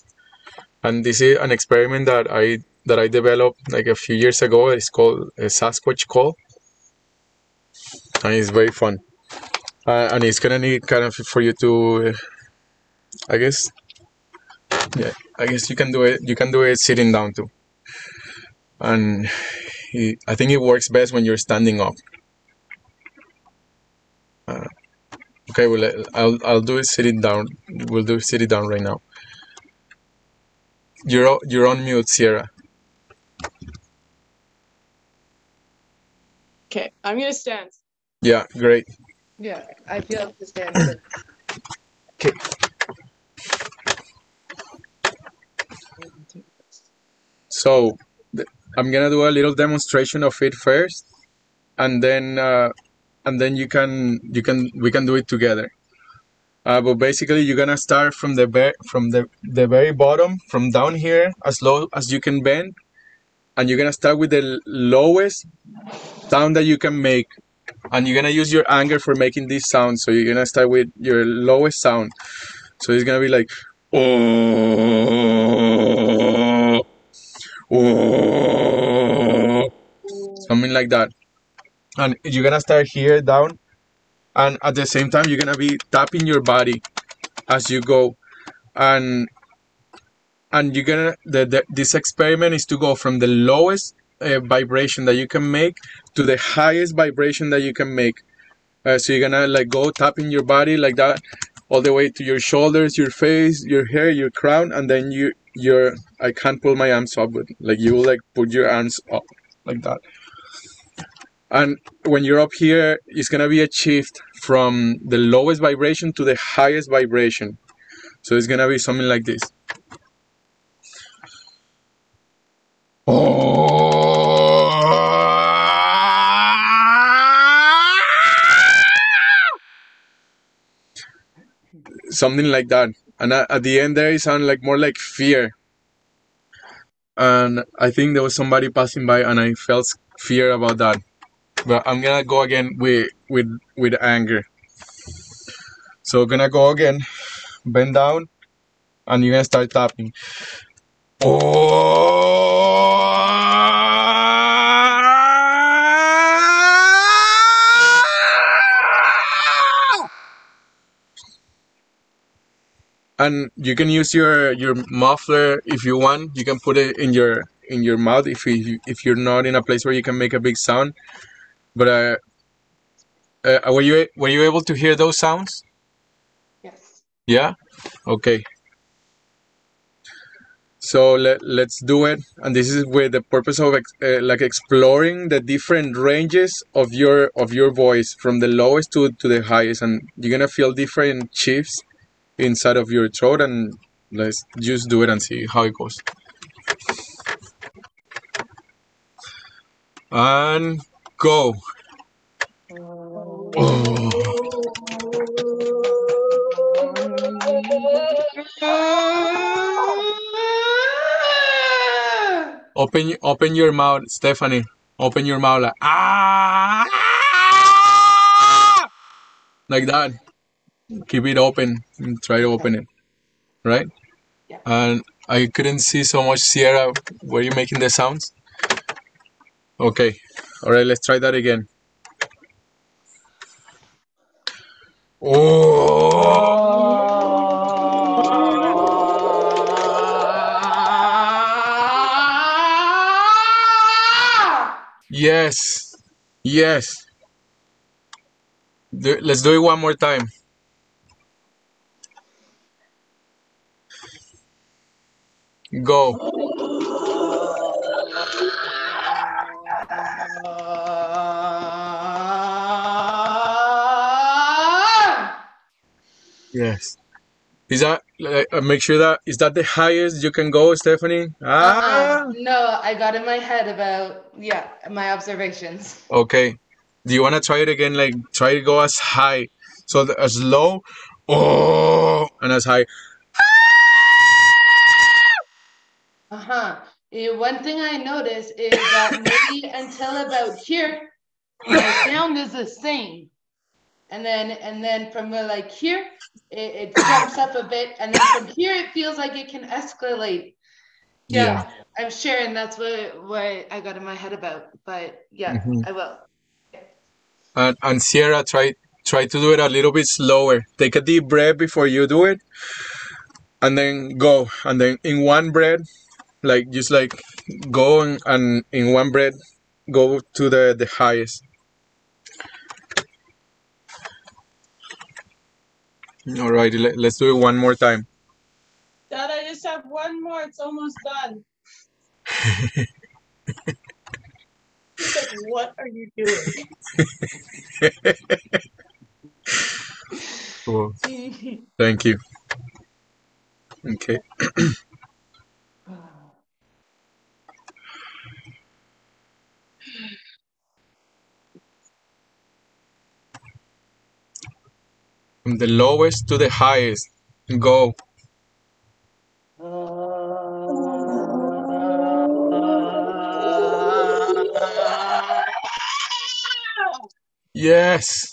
And this is an experiment that I that I developed like a few years ago. It's called a Sasquatch call, and it's very fun. Uh, and it's gonna need kind of for you to, uh, I guess, yeah, I guess you can do it. You can do it sitting down too. And it, I think it works best when you're standing up. Uh, okay, well, I'll I'll do it sitting down. We'll do it sitting down right now. You're you're on mute, Sierra. Okay, I'm gonna stand. Yeah, great. Yeah, I feel the stand. Okay. So th- I'm gonna do a little demonstration of it first, and then uh, and then you can you can we can do it together. Uh, but basically, you're gonna start from the ve- from the the very bottom, from down here, as low as you can bend, and you're gonna start with the lowest sound that you can make, and you're gonna use your anger for making this sound. So you're gonna start with your lowest sound. So it's gonna be like. "Oh, oh," something like that. And you're gonna start here down, and at the same time you're gonna be tapping your body as you go, and and you're gonna the, the this experiment is to go from the lowest uh, vibration that you can make to the highest vibration that you can make. Uh, so you're gonna like go tapping your body like that, all the way to your shoulders, your face, your hair, your crown, and then you your I can't pull my arms up, but like you like put your arms up like that. And when you're up here, it's gonna be a shift from the lowest vibration to the highest vibration. So it's gonna be something like this. Something like that. And at, at the end there, it sounded like more like fear. And I think there was somebody passing by, and I felt fear about that. But I'm gonna go again with with with anger. So gonna go again, bend down, and you're gonna start tapping. oh! And you can use your your muffler if you want. You can put it in your in your mouth if you if you're not in a place where you can make a big sound. But uh, uh were you were you able to hear those sounds? Yes. Yeah. Okay. So let, let's do it. And this is with the purpose of ex- uh, like exploring the different ranges of your of your voice from the lowest to, to the highest. And you're gonna feel different shifts inside of your throat. And let's just do it and see how it goes. And go. Open open your mouth, Stephanie. Open your mouth like ah, like that. Keep it open. and Try to open it, right? Yeah. And I couldn't see so much. Sierra, were you making the sounds? Okay. All right. Let's try that again. Oh. Yes. Yes. Let's do it one more time. Go. Yes. Is that uh, make sure that is that the highest you can go, Stephanie? Ah. Uh-uh. No, I got in my head about yeah, my observations. Okay. Do you want to try it again? Like try to go as high, so the, as low, oh, and as high. Uh-huh. Eh, one thing I noticed is that maybe until about here, the sound is the same. And then and then from uh, like here, it, it jumps up a bit, and then from here it feels like it can escalate. Yeah, I'm sharing that's what what I got in my head about. But yeah, Mhm. I will. And and Sierra, try try to do it a little bit slower. Take a deep breath before you do it, and then go. And then in one breath, like just like go and, and in one breath, go to the the highest. All right, let, let's do it one more time. Dad, I just have one more. It's almost done. He's like, what are you doing? Cool. Thank you. Okay. From the lowest to the highest. Go. Yes.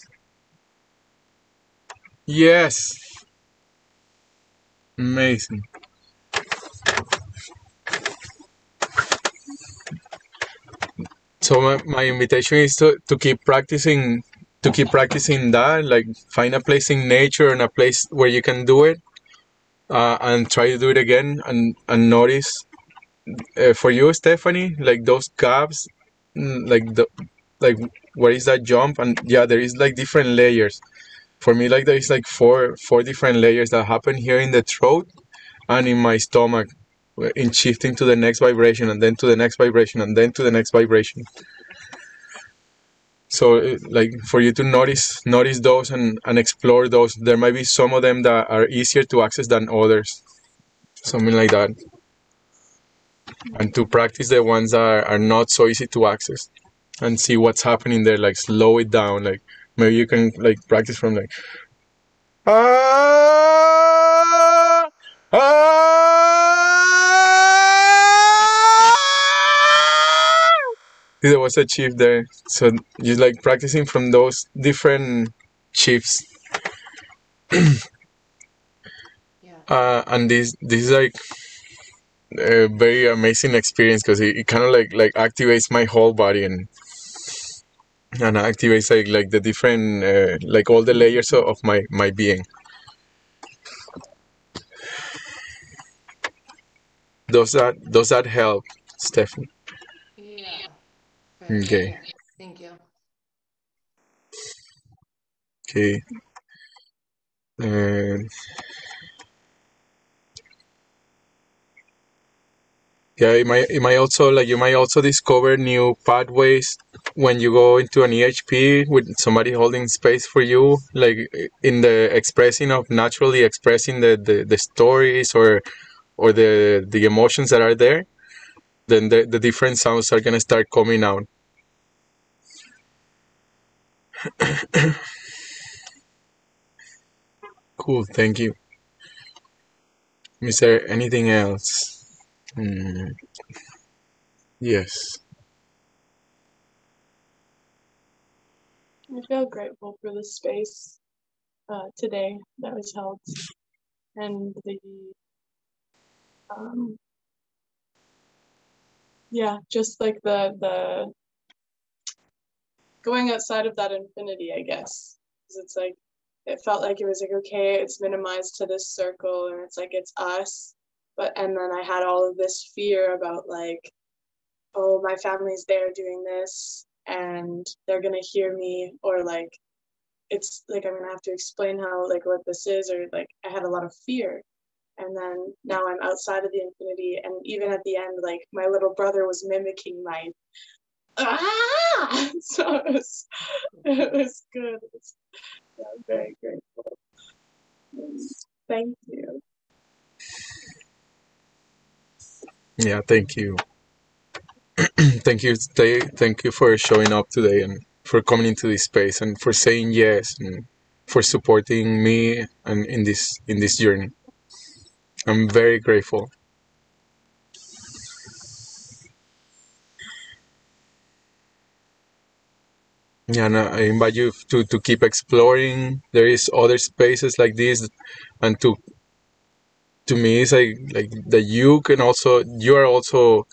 Yes. Amazing. So my, my invitation is to, to keep practicing to keep practicing that like find a place in nature and a place where you can do it uh, and try to do it again and and notice uh, for you Stephanie like those gaps mm, like the like where is that jump? And yeah there is like different layers. For me like there is like four four different layers that happen here in the throat and in my stomach in shifting to the next vibration and then to the next vibration and then to the next vibration so uh, like for you to notice notice those and, and explore those there might be some of them that are easier to access than others something like that and to practice the ones that are, are not so easy to access and see what's happening there like slow it down like maybe you can like practice from like ah, ah. There was a chief there. So you like practicing from those different chiefs. Yeah. uh, and this this is like a very amazing experience because it, it kind of like like activates my whole body and and activates like like the different uh, like all the layers of, of my my being. Does that does that help stephanie okay. Thank you. okay yeah it might it might also like you might also discover new pathways when you go into an ehp with somebody holding space for you like in the expressing of naturally expressing the the, the stories or or the the emotions that are there then the, the different sounds are gonna start coming out cool thank you. Is there anything else? Hmm, yes. I feel grateful for the space uh, today that was held and the um, yeah, just like the the going outside of that infinity, I guess. 'Cause it's like it felt like it was like okay, it's minimized to this circle, and it's like it's us. But and then I had all of this fear about like, oh, my family's there doing this, and they're gonna hear me, or like, it's like I'm gonna have to explain how like what this is, or like I had a lot of fear. And then now I'm outside of the infinity, and even at the end, like my little brother was mimicking my ah, so it was it was good. It was, yeah, I'm very grateful. Thank you. yeah thank you thank you stay thank you for showing up today and for coming into this space and for saying yes and for supporting me and in this in this journey i'm very grateful and uh, i invite you to to keep exploring. There is other spaces like this and to to me it's like like that you can also you are also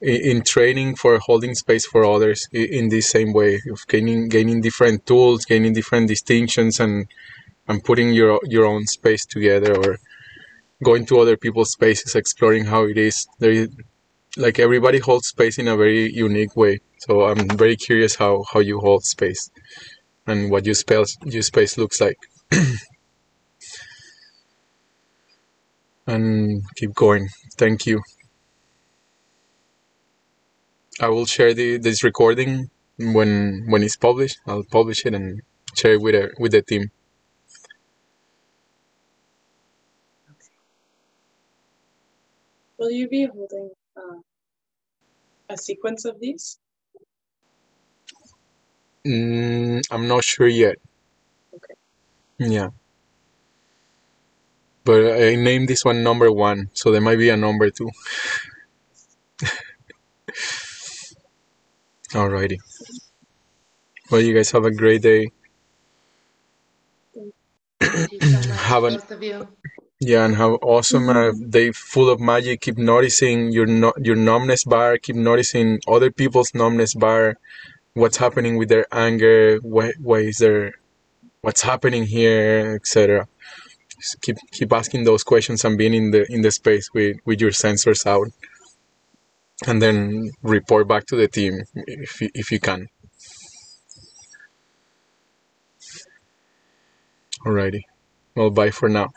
in, in training for holding space for others in this same way of gaining gaining different tools gaining different distinctions and and putting your your own space together or going to other people's spaces exploring how it is. There is like everybody holds space in a very unique way so i'm very curious how how you hold space and what your space your space looks like. And keep going. Thank you. I will share the this recording when when it's published. I'll publish it and share it with a, with the team. Will you be holding uh, a sequence of these? Mm, i'm not sure yet Okay. yeah but i named this one number one so there might be a number two alrighty well you guys have a great day so have an both of you. Yeah, and how awesome uh, they full of magic. Keep noticing your no, your numbness bar. Keep noticing other people's numbness bar. What's happening with their anger? Why, why is there? What's happening here, etc. Just keep keep asking those questions and being in the in the space with with your sensors out, and then report back to the team if you, if you can. Alrighty. Well, bye for now.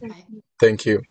Bye. Thank you.